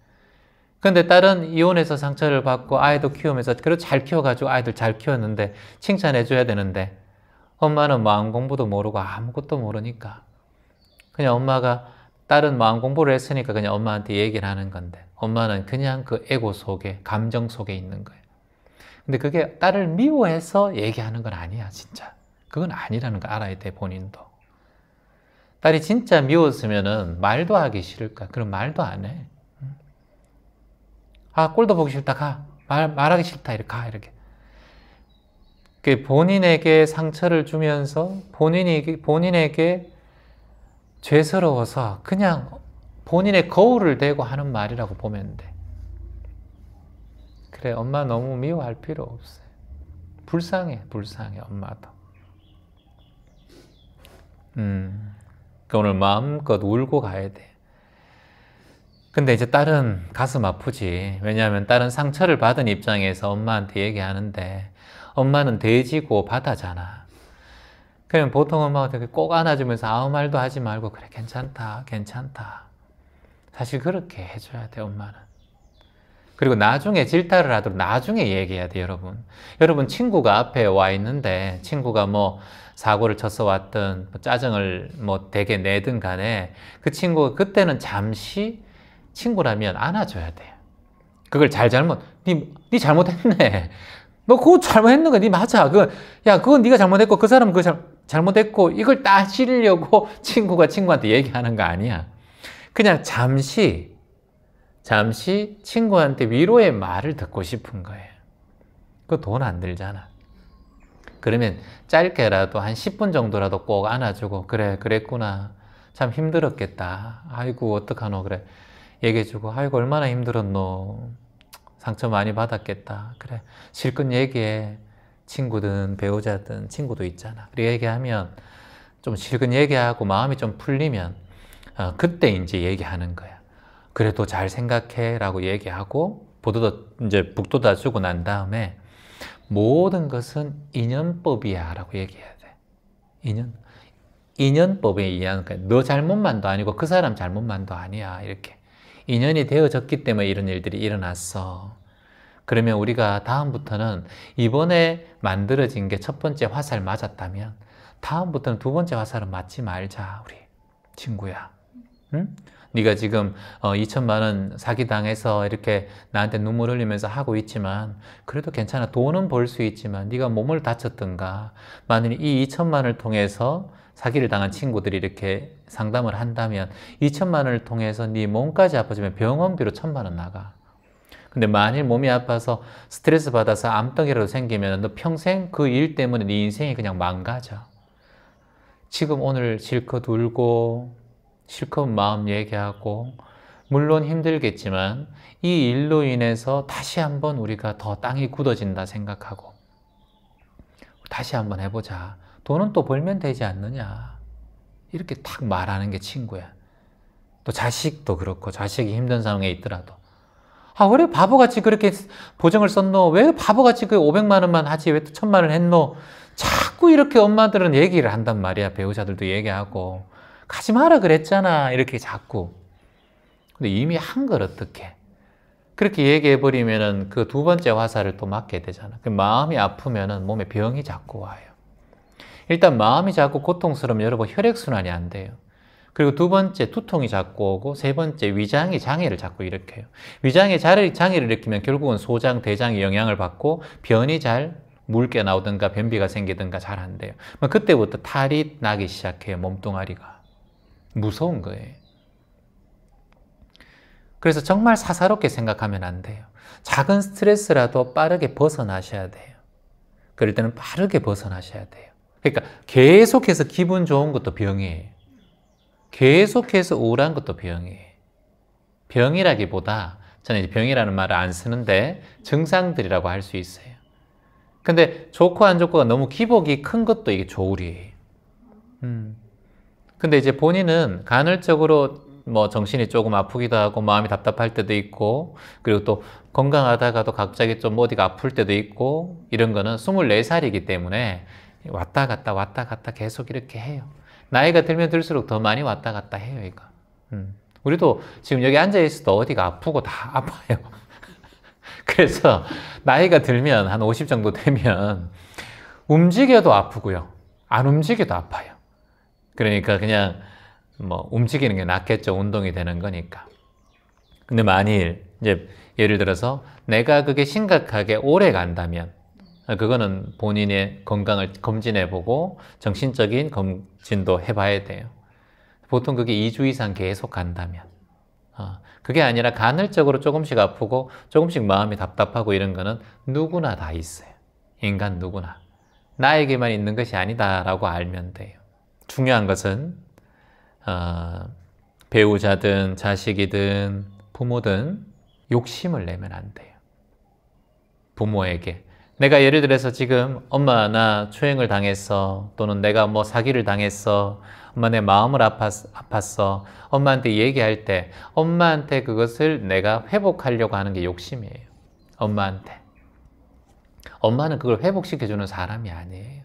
근데 딸은 이혼해서 상처를 받고 아이도 키우면서 그래도 잘 키워가지고 아이들 잘 키웠는데 칭찬해줘야 되는데 엄마는 마음 공부도 모르고 아무것도 모르니까 그냥 엄마가 딸은 마음 공부를 했으니까 그냥 엄마한테 얘기를 하는 건데 엄마는 그냥 그 에고 속에 감정 속에 있는 거예요. 근데 그게 딸을 미워해서 얘기하는 건 아니야 진짜. 그건 아니라는 거 알아야 돼 본인도. 딸이 진짜 미웠으면은 말도 하기 싫을까? 그럼 말도 안 해. 아, 꼴도 보기 싫다, 가. 말, 말하기 싫다, 이렇게 가, 이렇게. 그 본인에게 상처를 주면서 본인이, 본인에게 죄스러워서 그냥 본인의 거울을 대고 하는 말이라고 보면 돼. 그래, 엄마 너무 미워할 필요 없어요. 불쌍해, 불쌍해, 엄마도. 음. 그러니까 오늘 마음껏 울고 가야 돼. 근데 이제 딸은 가슴 아프지. 왜냐하면 딸은 상처를 받은 입장에서 엄마한테 얘기하는데 엄마는 돼지고 바다잖아. 그럼 보통 되게 꼭 안아주면서 아무 말도 하지 말고 그래 괜찮다 괜찮다. 사실 그렇게 해줘야 돼 엄마는. 그리고 나중에 질타를 하도록 나중에 얘기해야 돼 여러분. 여러분 친구가 앞에 와 있는데 친구가 뭐 사고를 쳐서 왔든 뭐 짜증을 뭐 되게 내든 간에 그 친구가 그때는 잠시 친구라면 안아줘야 돼요. 그걸 잘 잘못 니, 니 잘못했네. 너 그거 잘못했는 거니 맞아. 그, 야, 그건 네가 잘못했고 그 사람은 그 잘, 잘못했고 이걸 따지려고 친구가 친구한테 얘기하는 거 아니야. 그냥 잠시 잠시 친구한테 위로의 말을 듣고 싶은 거예요. 그 돈 안 들잖아. 그러면 짧게라도 한 10분 정도라도 꼭 안아주고 그래 그랬구나. 참 힘들었겠다. 아이고 어떡하노 그래. 얘기해주고 아이고 얼마나 힘들었노. 상처 많이 받았겠다. 그래 실컷 얘기해. 친구든 배우자든 친구도 있잖아. 그렇게 얘기하면 좀 실컷 얘기하고 마음이 좀 풀리면 어, 그때 이제 얘기하는 거야. 그래도 잘 생각해 라고 얘기하고 보도도 이제 북돋아 주고 난 다음에 모든 것은 인연법이야 라고 얘기해야 돼. 인연. 인연법에 의한 거야. 너 잘못만도 아니고 그 사람 잘못만도 아니야. 이렇게. 인연이 되어졌기 때문에 이런 일들이 일어났어. 그러면 우리가 다음부터는 이번에 만들어진 게 첫 번째 화살 맞았다면 다음부터는 두 번째 화살은 맞지 말자 우리 친구야. 응? 네가 지금 어, 2천만 원 사기당해서 이렇게 나한테 눈물 흘리면서 하고 있지만 그래도 괜찮아. 돈은 벌 수 있지만 네가 몸을 다쳤던가 만일 이 2천만 원을 통해서 사기를 당한 친구들이 이렇게 상담을 한다면 2천만 원을 통해서 네 몸까지 아파지면 병원비로 천만 원 나가. 근데 만일 몸이 아파서 스트레스 받아서 암떡이라도 생기면 너 평생 그 일 때문에 네 인생이 그냥 망가져. 지금 오늘 실컷 울고 실컷 마음 얘기하고 물론 힘들겠지만 이 일로 인해서 다시 한번 우리가 더 땅이 굳어진다 생각하고 다시 한번 해보자. 돈은 또 벌면 되지 않느냐. 이렇게 탁 말하는 게 친구야. 또 자식도 그렇고 자식이 힘든 상황에 있더라도 아, 왜 바보같이 그렇게 보증을 썼노? 왜 바보같이 그 500만 원만 하지? 왜 또 천만 원 했노? 자꾸 이렇게 엄마들은 얘기를 한단 말이야. 배우자들도 얘기하고. 가지 마라 그랬잖아. 이렇게 자꾸. 근데 이미 한 걸 어떻게. 그렇게 얘기해버리면은 그 두 번째 화살을 또 맞게 되잖아. 그 마음이 아프면은 몸에 병이 자꾸 와요. 일단 마음이 자꾸 고통스러우면 여러분 혈액순환이 안 돼요. 그리고 두 번째 두통이 자꾸 오고 세 번째 위장이 장애를 자꾸 일으켜요. 위장에 장애를 일으키면 결국은 소장, 대장이 영향을 받고 변이 잘 묽게 나오든가 변비가 생기든가 잘 안 돼요. 그때부터 탈이 나기 시작해요. 몸뚱아리가. 무서운 거예요. 그래서 정말 사사롭게 생각하면 안 돼요. 작은 스트레스라도 빠르게 벗어나셔야 돼요. 그럴 때는 빠르게 벗어나셔야 돼요. 그러니까 계속해서 기분 좋은 것도 병이에요. 계속해서 우울한 것도 병이에요. 병이라기보다 저는 병이라는 말을 안 쓰는데 증상들이라고 할 수 있어요. 근데 좋고 안 좋고가 너무 기복이 큰 것도 이게 조울이에요. 음. 근데 이제 본인은 간헐적으로 뭐 정신이 조금 아프기도 하고 마음이 답답할 때도 있고 그리고 또 건강하다가도 갑자기 좀 어디가 아플 때도 있고 이런 거는 24살이기 때문에 왔다 갔다 왔다 갔다 계속 이렇게 해요. 나이가 들면 들수록 더 많이 왔다 갔다 해요, 이거. 음. 우리도 지금 여기 앉아 있어도 어디가 아프고 다 [LAUGHS] 아파요. 그래서 나이가 들면 한 50 정도 되면 움직여도 아프고요. 안 움직여도 아파요. 그러니까 그냥 뭐 움직이는 게 낫겠죠. 운동이 되는 거니까. 근데 만일 이제 예를 들어서 내가 그게 심각하게 오래 간다면 그거는 본인의 건강을 검진해 보고 정신적인 검진도 해 봐야 돼요. 보통 그게 2주 이상 계속 간다면. 어, 그게 아니라 간헐적으로 조금씩 아프고 조금씩 마음이 답답하고 이런 거는 누구나 다 있어요. 인간 누구나. 나에게만 있는 것이 아니다라고 알면 돼요. 중요한 것은 어, 배우자든 자식이든 부모든 욕심을 내면 안 돼요. 부모에게. 내가 예를 들어서 지금 엄마 나 초행을 당했어 또는 내가 뭐 사기를 당했어 엄마 내 마음을 아팠, 아팠어 엄마한테 얘기할 때 엄마한테 그것을 내가 회복하려고 하는 게 욕심이에요. 엄마한테. 엄마는 그걸 회복시켜주는 사람이 아니에요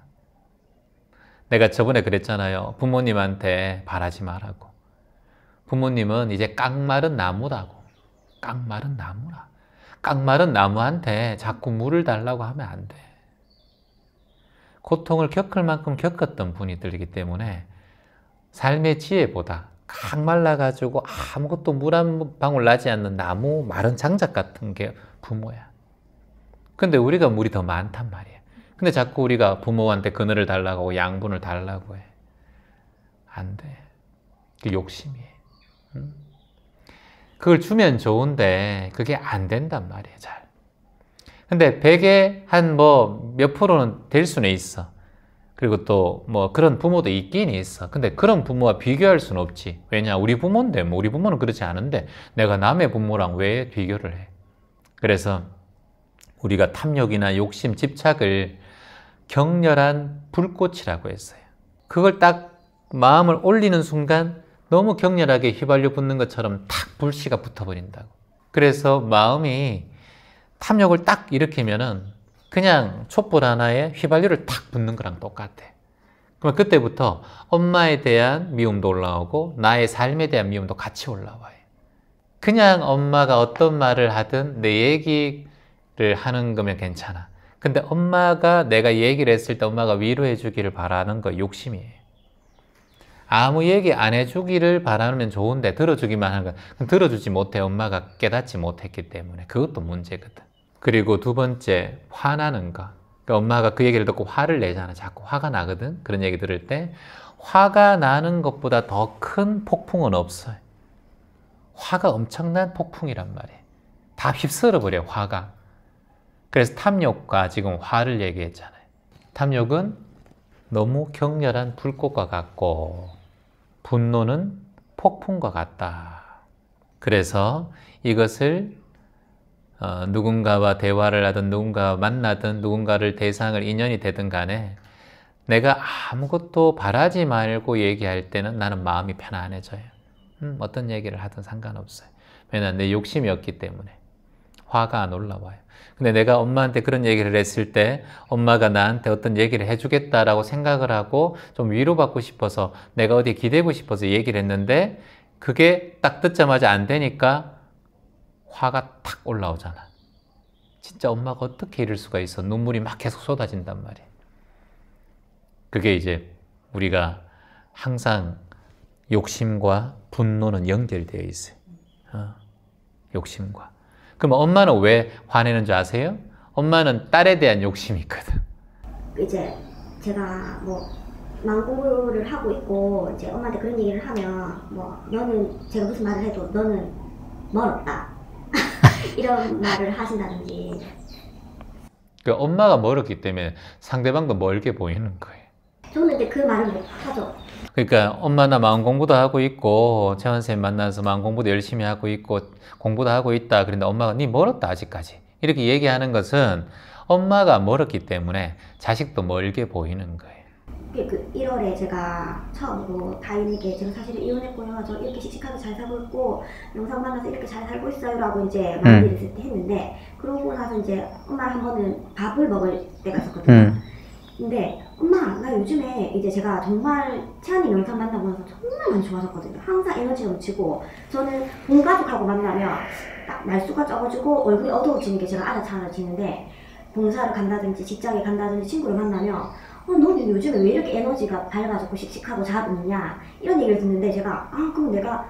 내가 저번에 그랬잖아요 부모님한테 바라지 말라고 부모님은 이제 깡마른 나무라고 깡마른 나무라 깡마른 나무한테 자꾸 물을 달라고 하면 안 돼. 고통을 겪을 만큼 겪었던 분이들이기 때문에 삶의 지혜보다 강 말라가지고 아무것도 물 한 방울 나지 않는 나무 마른 장작 같은 게 부모야. 근데 우리가 물이 더 많단 말이야. 근데 자꾸 우리가 부모한테 그늘을 달라고 하고 양분을 달라고 해. 안 돼. 그 욕심이에요. 응? 그걸 주면 좋은데 그게 안 된단 말이에요, 잘. 근데 100에 한 뭐 몇 프로는 될 수는 있어. 그리고 또 뭐 그런 부모도 있긴 있어. 근데 그런 부모와 비교할 수는 없지. 왜냐? 우리 부모인데, 뭐 우리 부모는 그렇지 않은데 내가 남의 부모랑 왜 비교를 해? 그래서 우리가 탐욕이나 욕심, 집착을 격렬한 불꽃이라고 했어요. 그걸 딱 마음을 올리는 순간 너무 격렬하게 휘발유 붙는 것처럼 탁 불씨가 붙어버린다고. 그래서 마음이 탐욕을 딱 일으키면은 그냥 촛불 하나에 휘발유를 탁 붙는 거랑 똑같아. 그러면 그때부터 엄마에 대한 미움도 올라오고 나의 삶에 대한 미움도 같이 올라와요. 그냥 엄마가 어떤 말을 하든 내 얘기를 하는 거면 괜찮아. 근데 엄마가 내가 얘기를 했을 때 엄마가 위로해 주기를 바라는 거 욕심이에요. 아무 얘기 안 해주기를 바라면 좋은데 들어주기만 하는 거. 들어주지 못해. 엄마가 깨닫지 못했기 때문에. 그것도 문제거든. 그리고 두 번째 화나는 거. 그러니까 엄마가 그 얘기를 듣고 화를 내잖아. 자꾸 화가 나거든. 그런 얘기 들을 때 화가 나는 것보다 더 큰 폭풍은 없어요. 화가 엄청난 폭풍이란 말이에요. 다 휩쓸어 버려 화가 그래서 탐욕과 지금 화를 얘기했잖아요 탐욕은 너무 격렬한 불꽃과 같고 분노는 폭풍과 같다. 그래서 이것을 어, 누군가와 대화를 하든 누군가와 만나든 누군가를 대상을 인연이 되든 간에 내가 아무것도 바라지 말고 얘기할 때는 나는 마음이 편안해져요. 음, 어떤 얘기를 하든 상관없어요. 왜냐하면 내 욕심이 없기 때문에 화가 안 올라와요. 근데 내가 엄마한테 그런 얘기를 했을 때 엄마가 나한테 어떤 얘기를 해주겠다라고 생각을 하고 좀 위로받고 싶어서 내가 어디 기대고 싶어서 얘기를 했는데 그게 딱 듣자마자 안 되니까 화가 탁 올라오잖아. 진짜 엄마가 어떻게 이럴 수가 있어. 눈물이 막 계속 쏟아진단 말이야. 그게 이제 우리가 항상 욕심과 분노는 연결되어 있어요. 어, 욕심과. 그럼 엄마는 왜 화내는 줄 아세요? 엄마는 딸에 대한 욕심이 있거든. 이제 제가 뭐 망고를 하고 있고 이제 엄마한테 그런 얘기를 하면 뭐 너는 제가 무슨 말을 해도 너는 멀었다 [LAUGHS] 이런 말을 하신다든지 그 엄마가 멀었기 때문에 상대방도 멀게 보이는 거예요. 저는 이제 그 말을 못 하죠. 그러니까 엄마 나 마음 공부도 하고 있고 재환 쌤 만나서 마음 공부도 열심히 하고 있고 공부도 하고 있다. 그런데 엄마가 니 멀었다 아직까지 이렇게 얘기하는 것은 엄마가 멀었기 때문에 자식도 멀게 보이는 거예요. 그 1월에 제가 처음으로 다인에게 제가 사실은 이혼했고요. 저 이렇게 씩씩하게 잘 살고 있고 영상 만나서 이렇게 잘 살고 있어요라고 이제 말을 때 했는데 그러고 나서 이제 엄마를 한 번은 밥을 먹을 때가 있었거든요. 음. 근데 엄마 나 요즘에 이제 제가 정말 채연이 영상 만나고 나서 정말 많이 좋아졌거든요. 항상 에너지 넘치고 저는 본 가족하고 만나면 딱 말수가 적어지고 얼굴이 어두워지는 게 제가 알아차려지는데 봉사를 간다든지 직장에 간다든지 친구를 만나면 어, 너는 요즘에 왜 이렇게 에너지가 밝아졌고 씩씩하고 자았느냐 이런 얘기를 듣는데 제가 아 그럼 내가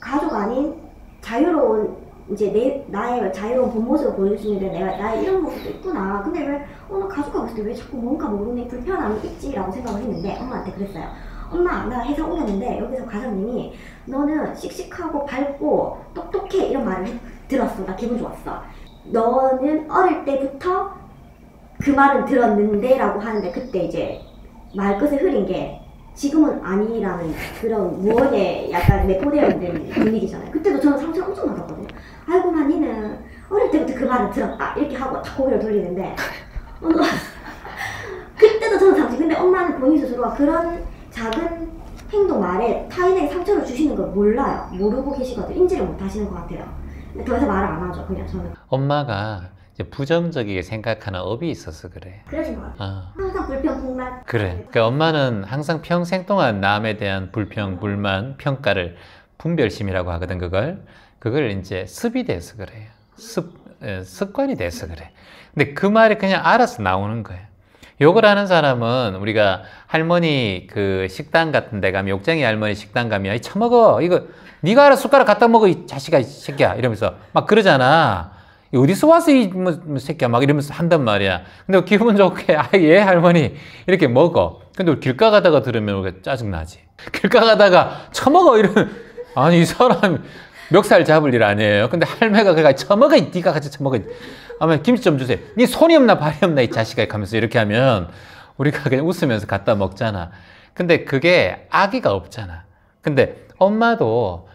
가족 아닌 자유로운 이제 내 나의 자유로운 본 모습을 보여줄 수 있는데 내가 나의 이런 모습도 있구나. 근데 왜 오늘 가족하고 있을 때 왜 자꾸 뭔가 모르는 불편함이 있지라고 생각을 했는데 엄마한테 그랬어요. 엄마 나 회사 옮겼는데 여기서 과장님이 너는 씩씩하고 밝고 똑똑해 이런 말을 해- 들었어. 나 기분 좋았어. 너는 어릴 때부터 그 말은 들었는데라고 하는데 그때 이제 말끝을 흐린 게 지금은 아니라는 그런 무언에 약간 내포되어 있는 분위기잖아요. 그때도 저는 상처를 엄청 받았거든요. 아이고 나 니는 어릴 때부터 그 말을 들었다 이렇게 하고 딱 고개를 돌리는데 [LAUGHS] 그때도 저는 당시 근데 엄마는 본인 스스로가 그런 작은 행동 말에 타인에게 상처를 주시는 걸 몰라요. 모르고 계시거든요. 인지를 못 하시는 것 같아요. 더 이상 말을 안 하죠. 그냥 저는 엄마가 부정적이게 생각하는 업이 있어서 그래. 그러신 것 같아요. 어. 항상 불평 불만 그래. 그러니까 엄마는 항상 평생 동안 남에 대한 불평, 불만, 평가를 분별심이라고 하거든 그걸. 그걸 이제 습이 돼서 그래요. 습, 에, 습관이 돼서 그래. 근데 그 말이 그냥 알아서 나오는 거예요. 욕을 하는 사람은 우리가 할머니 그 식당 같은 데 가면 욕쟁이 할머니 식당 가면 이 처먹어. 이거 네가 알아서 숟가락 갖다 먹어 이 자식아 이 새끼야. 이러면서 막 그러잖아 이 어디서 와서 이뭐 뭐 새끼야? 막 이러면서 한단 말이야. 근데 기분 좋게 [LAUGHS] 아 예 할머니 이렇게 먹어. 근데 길가 가다가 들으면 짜증나지. 길가 가다가 처먹어. 이러면 아니 이 사람 멱살 잡을 일 아니에요. 근데 할매가 그가 처먹어 이 네가 같이 처먹어. 아마 김치 좀 주세요. 네 손이 없나 발이 없나 이 자식아 하면서 이렇게 하면 우리가 그냥 웃으면서 갖다 먹잖아. 근데 그게 악의가 없잖아. 근데 엄마도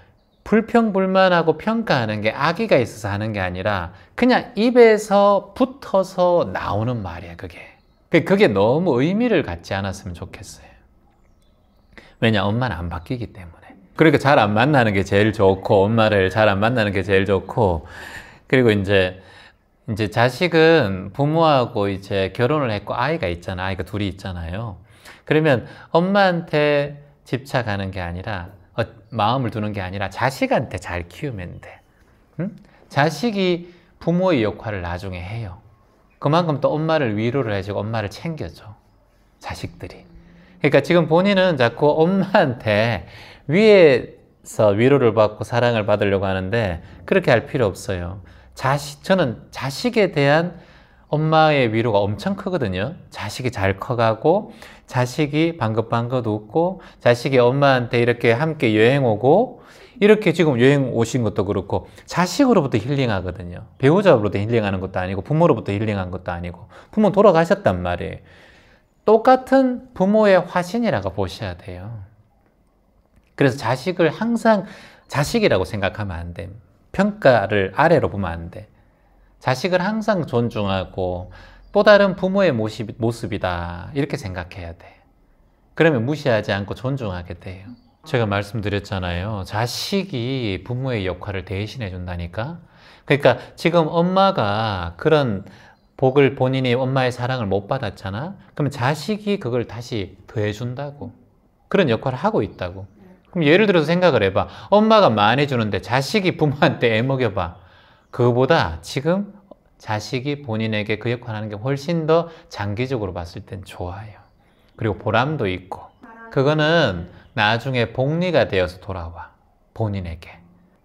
불평불만하고 평가하는 게 악의가 있어서 하는 게 아니라 그냥 입에서 붙어서 나오는 말이야 그게. 그- 그게 너무 의미를 갖지 않았으면 좋겠어요. 왜냐 엄마는 안 바뀌기 때문에 그러니까 잘 안 만나는 게 제일 좋고 엄마를 잘 안 만나는 게 제일 좋고 그리고 이제 이제 자식은 부모하고 이제 결혼을 했고 아이가 있잖아 아이가 둘이 있잖아요 그러면 엄마한테 집착하는 게 아니라 어, 마음을 두는 게 아니라 자식한테 잘 키우면 돼. 응? 자식이 부모의 역할을 나중에 해요. 그만큼 또 엄마를 위로를 해주고 엄마를 챙겨줘. 자식들이. 그러니까 지금 본인은 자꾸 엄마한테 위에서 위로를 받고 사랑을 받으려고 하는데 그렇게 할 필요 없어요. 자식, 저는 자식에 대한 엄마의 위로가 엄청 크거든요. 자식이 잘 커가고, 자식이 방긋방긋 웃고, 자식이 엄마한테 이렇게 함께 여행 오고, 이렇게 지금 여행 오신 것도 그렇고, 자식으로부터 힐링하거든요. 배우자로부터 힐링하는 것도 아니고, 부모로부터 힐링한 것도 아니고, 부모 돌아가셨단 말이에요. 똑같은 부모의 화신이라고 보셔야 돼요. 그래서 자식을 항상 자식이라고 생각하면 안 돼. 평가를 아래로 보면 안 돼. 자식을 항상 존중하고 또 다른 부모의 모습, 모습이다. 이렇게 생각해야 돼. 그러면 무시하지 않고 존중하게 돼요. 제가 말씀드렸잖아요. 자식이 부모의 역할을 대신해 준다니까. 그러니까 지금 엄마가 그런 복을 본인이 엄마의 사랑을 못 받았잖아. 그럼 자식이 그걸 다시 더해 준다고. 그런 역할을 하고 있다고. 그럼 예를 들어서 생각을 해봐. 엄마가 많이 주는데 자식이 부모한테 애먹여봐. 그거보다 지금 자식이 본인에게 그 역할을 하는 게 훨씬 더 장기적으로 봤을 땐 좋아요. 그리고 보람도 있고. 그거는 나중에 복리가 되어서 돌아와. 본인에게.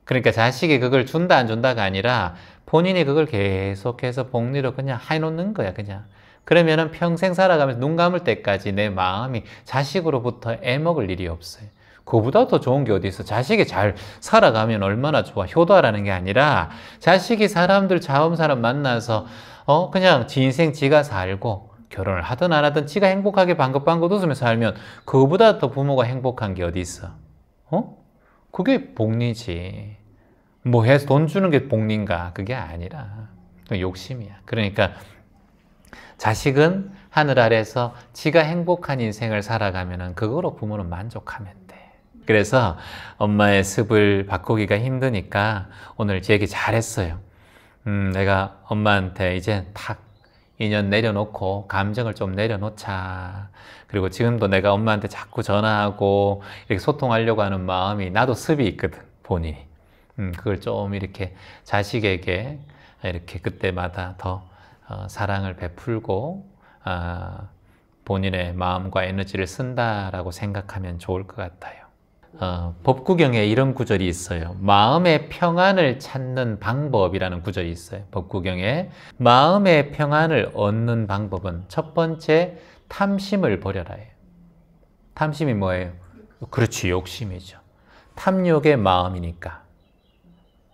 그러니까 자식이 그걸 준다 안 준다가 아니라 본인이 그걸 계속해서 복리로 그냥 해놓는 거야, 그냥. 그러면은 평생 살아가면서 눈 감을 때까지 내 마음이 자식으로부터 애먹을 일이 없어요. 그보다 더 좋은 게 어디 있어? 자식이 잘 살아가면 얼마나 좋아. 효도하라는 게 아니라 자식이 사람들 자음 사람 만나서 어 그냥 지 인생 지가 살고 결혼을 하든 안 하든 지가 행복하게 방긋방긋 웃으며 살면 그보다 더 부모가 행복한 게 어디 있어? 어? 그게 복리지. 뭐 해서 돈 주는 게 복리인가? 그게 아니라 욕심이야. 그러니까 자식은 하늘 아래서 지가 행복한 인생을 살아가면은 그거로 부모는 만족하면 돼. 그래서 엄마의 습을 바꾸기가 힘드니까 오늘 제 얘기 잘했어요. 음, 내가 엄마한테 이제 탁 인연 내려놓고 감정을 좀 내려놓자. 그리고 지금도 내가 엄마한테 자꾸 전화하고 이렇게 소통하려고 하는 마음이 나도 습이 있거든, 본인이. 음, 그걸 좀 이렇게 자식에게 이렇게 그때마다 더 어, 사랑을 베풀고 아, 본인의 마음과 에너지를 쓴다라고 생각하면 좋을 것 같아요. 어, 법구경에 이런 구절이 있어요. 마음의 평안을 찾는 방법이라는 구절이 있어요. 법구경에 마음의 평안을 얻는 방법은 첫 번째 탐심을 버려라예요. 탐심이 뭐예요? 그렇지 욕심이죠. 탐욕의 마음이니까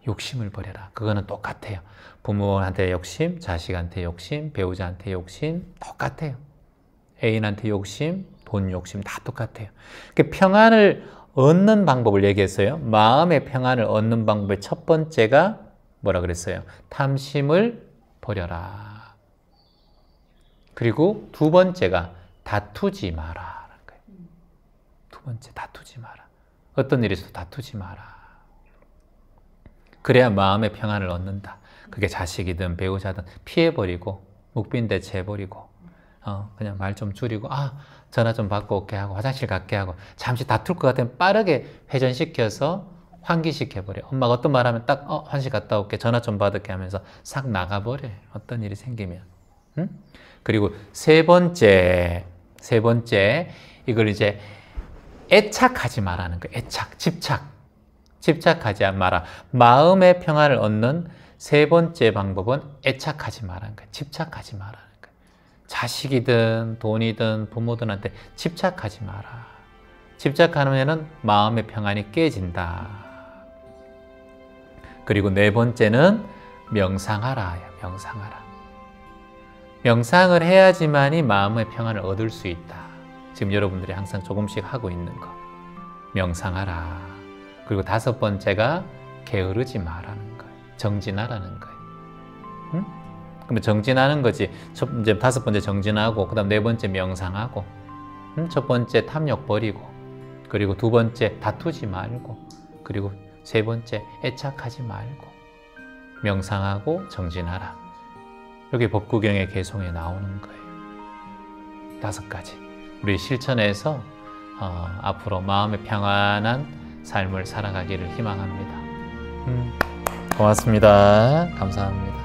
욕심을 버려라. 그거는 똑같아요. 부모한테 욕심, 자식한테 욕심, 배우자한테 욕심 똑같아요. 애인한테 욕심, 돈 욕심 다 똑같아요. 그 평안을 얻는 방법을 얘기했어요. 마음의 평안을 얻는 방법의 첫 번째가 뭐라 그랬어요? 탐심을 버려라. 그리고 두 번째가 다투지 마라. 두 번째, 다투지 마라. 어떤 있어도 다투지 마라. 그래야 마음의 평안을 얻는다. 그게 자식이든 배우자든 피해버리고 묵빈대체해버리고 어, 그냥 말 좀 줄이고 아 전화 좀 받고 올게 하고 화장실 갈게 하고 잠시 다툴 것 같으면 빠르게 회전시켜서 환기시켜버려. 엄마가 어떤 말 하면 딱 어, 화장실 갔다 올게 전화 좀 받을게 하면서 싹 나가버려. 어떤 일이 생기면. 응? 그리고 세 번째, 세 번째 이걸 이제 애착하지 말라는 거예요. 애착, 집착. 집착하지 마라. 마음의 평안을 얻는 세 번째 방법은 애착하지 말라는 거예요. 집착하지 거예요. 자식이든 돈이든 부모들한테 집착하지 마라. 집착하면은 마음의 평안이 깨진다. 그리고 네 번째는 명상하라. 명상하라. 명상을 해야지만이 마음의 평안을 얻을 수 있다. 지금 여러분들이 항상 조금씩 하고 있는 거. 명상하라. 그리고 다섯 번째가 게으르지 마라는 거예요. 정진하라는 거예요. 응? 그러면 정진하는 거지. 첫 이제 다섯 번째 정진하고, 그 다음 네 번째 명상하고, 응? 첫 번째 탐욕 버리고, 그리고 두 번째 다투지 말고, 그리고 세 번째 애착하지 말고, 명상하고 정진하라. 여기 법구경의 개송에 나오는 거예요. 다섯 가지. 우리 실천해서 어, 앞으로 마음의 평안한 삶을 살아가기를 희망합니다. 음, 고맙습니다. 감사합니다.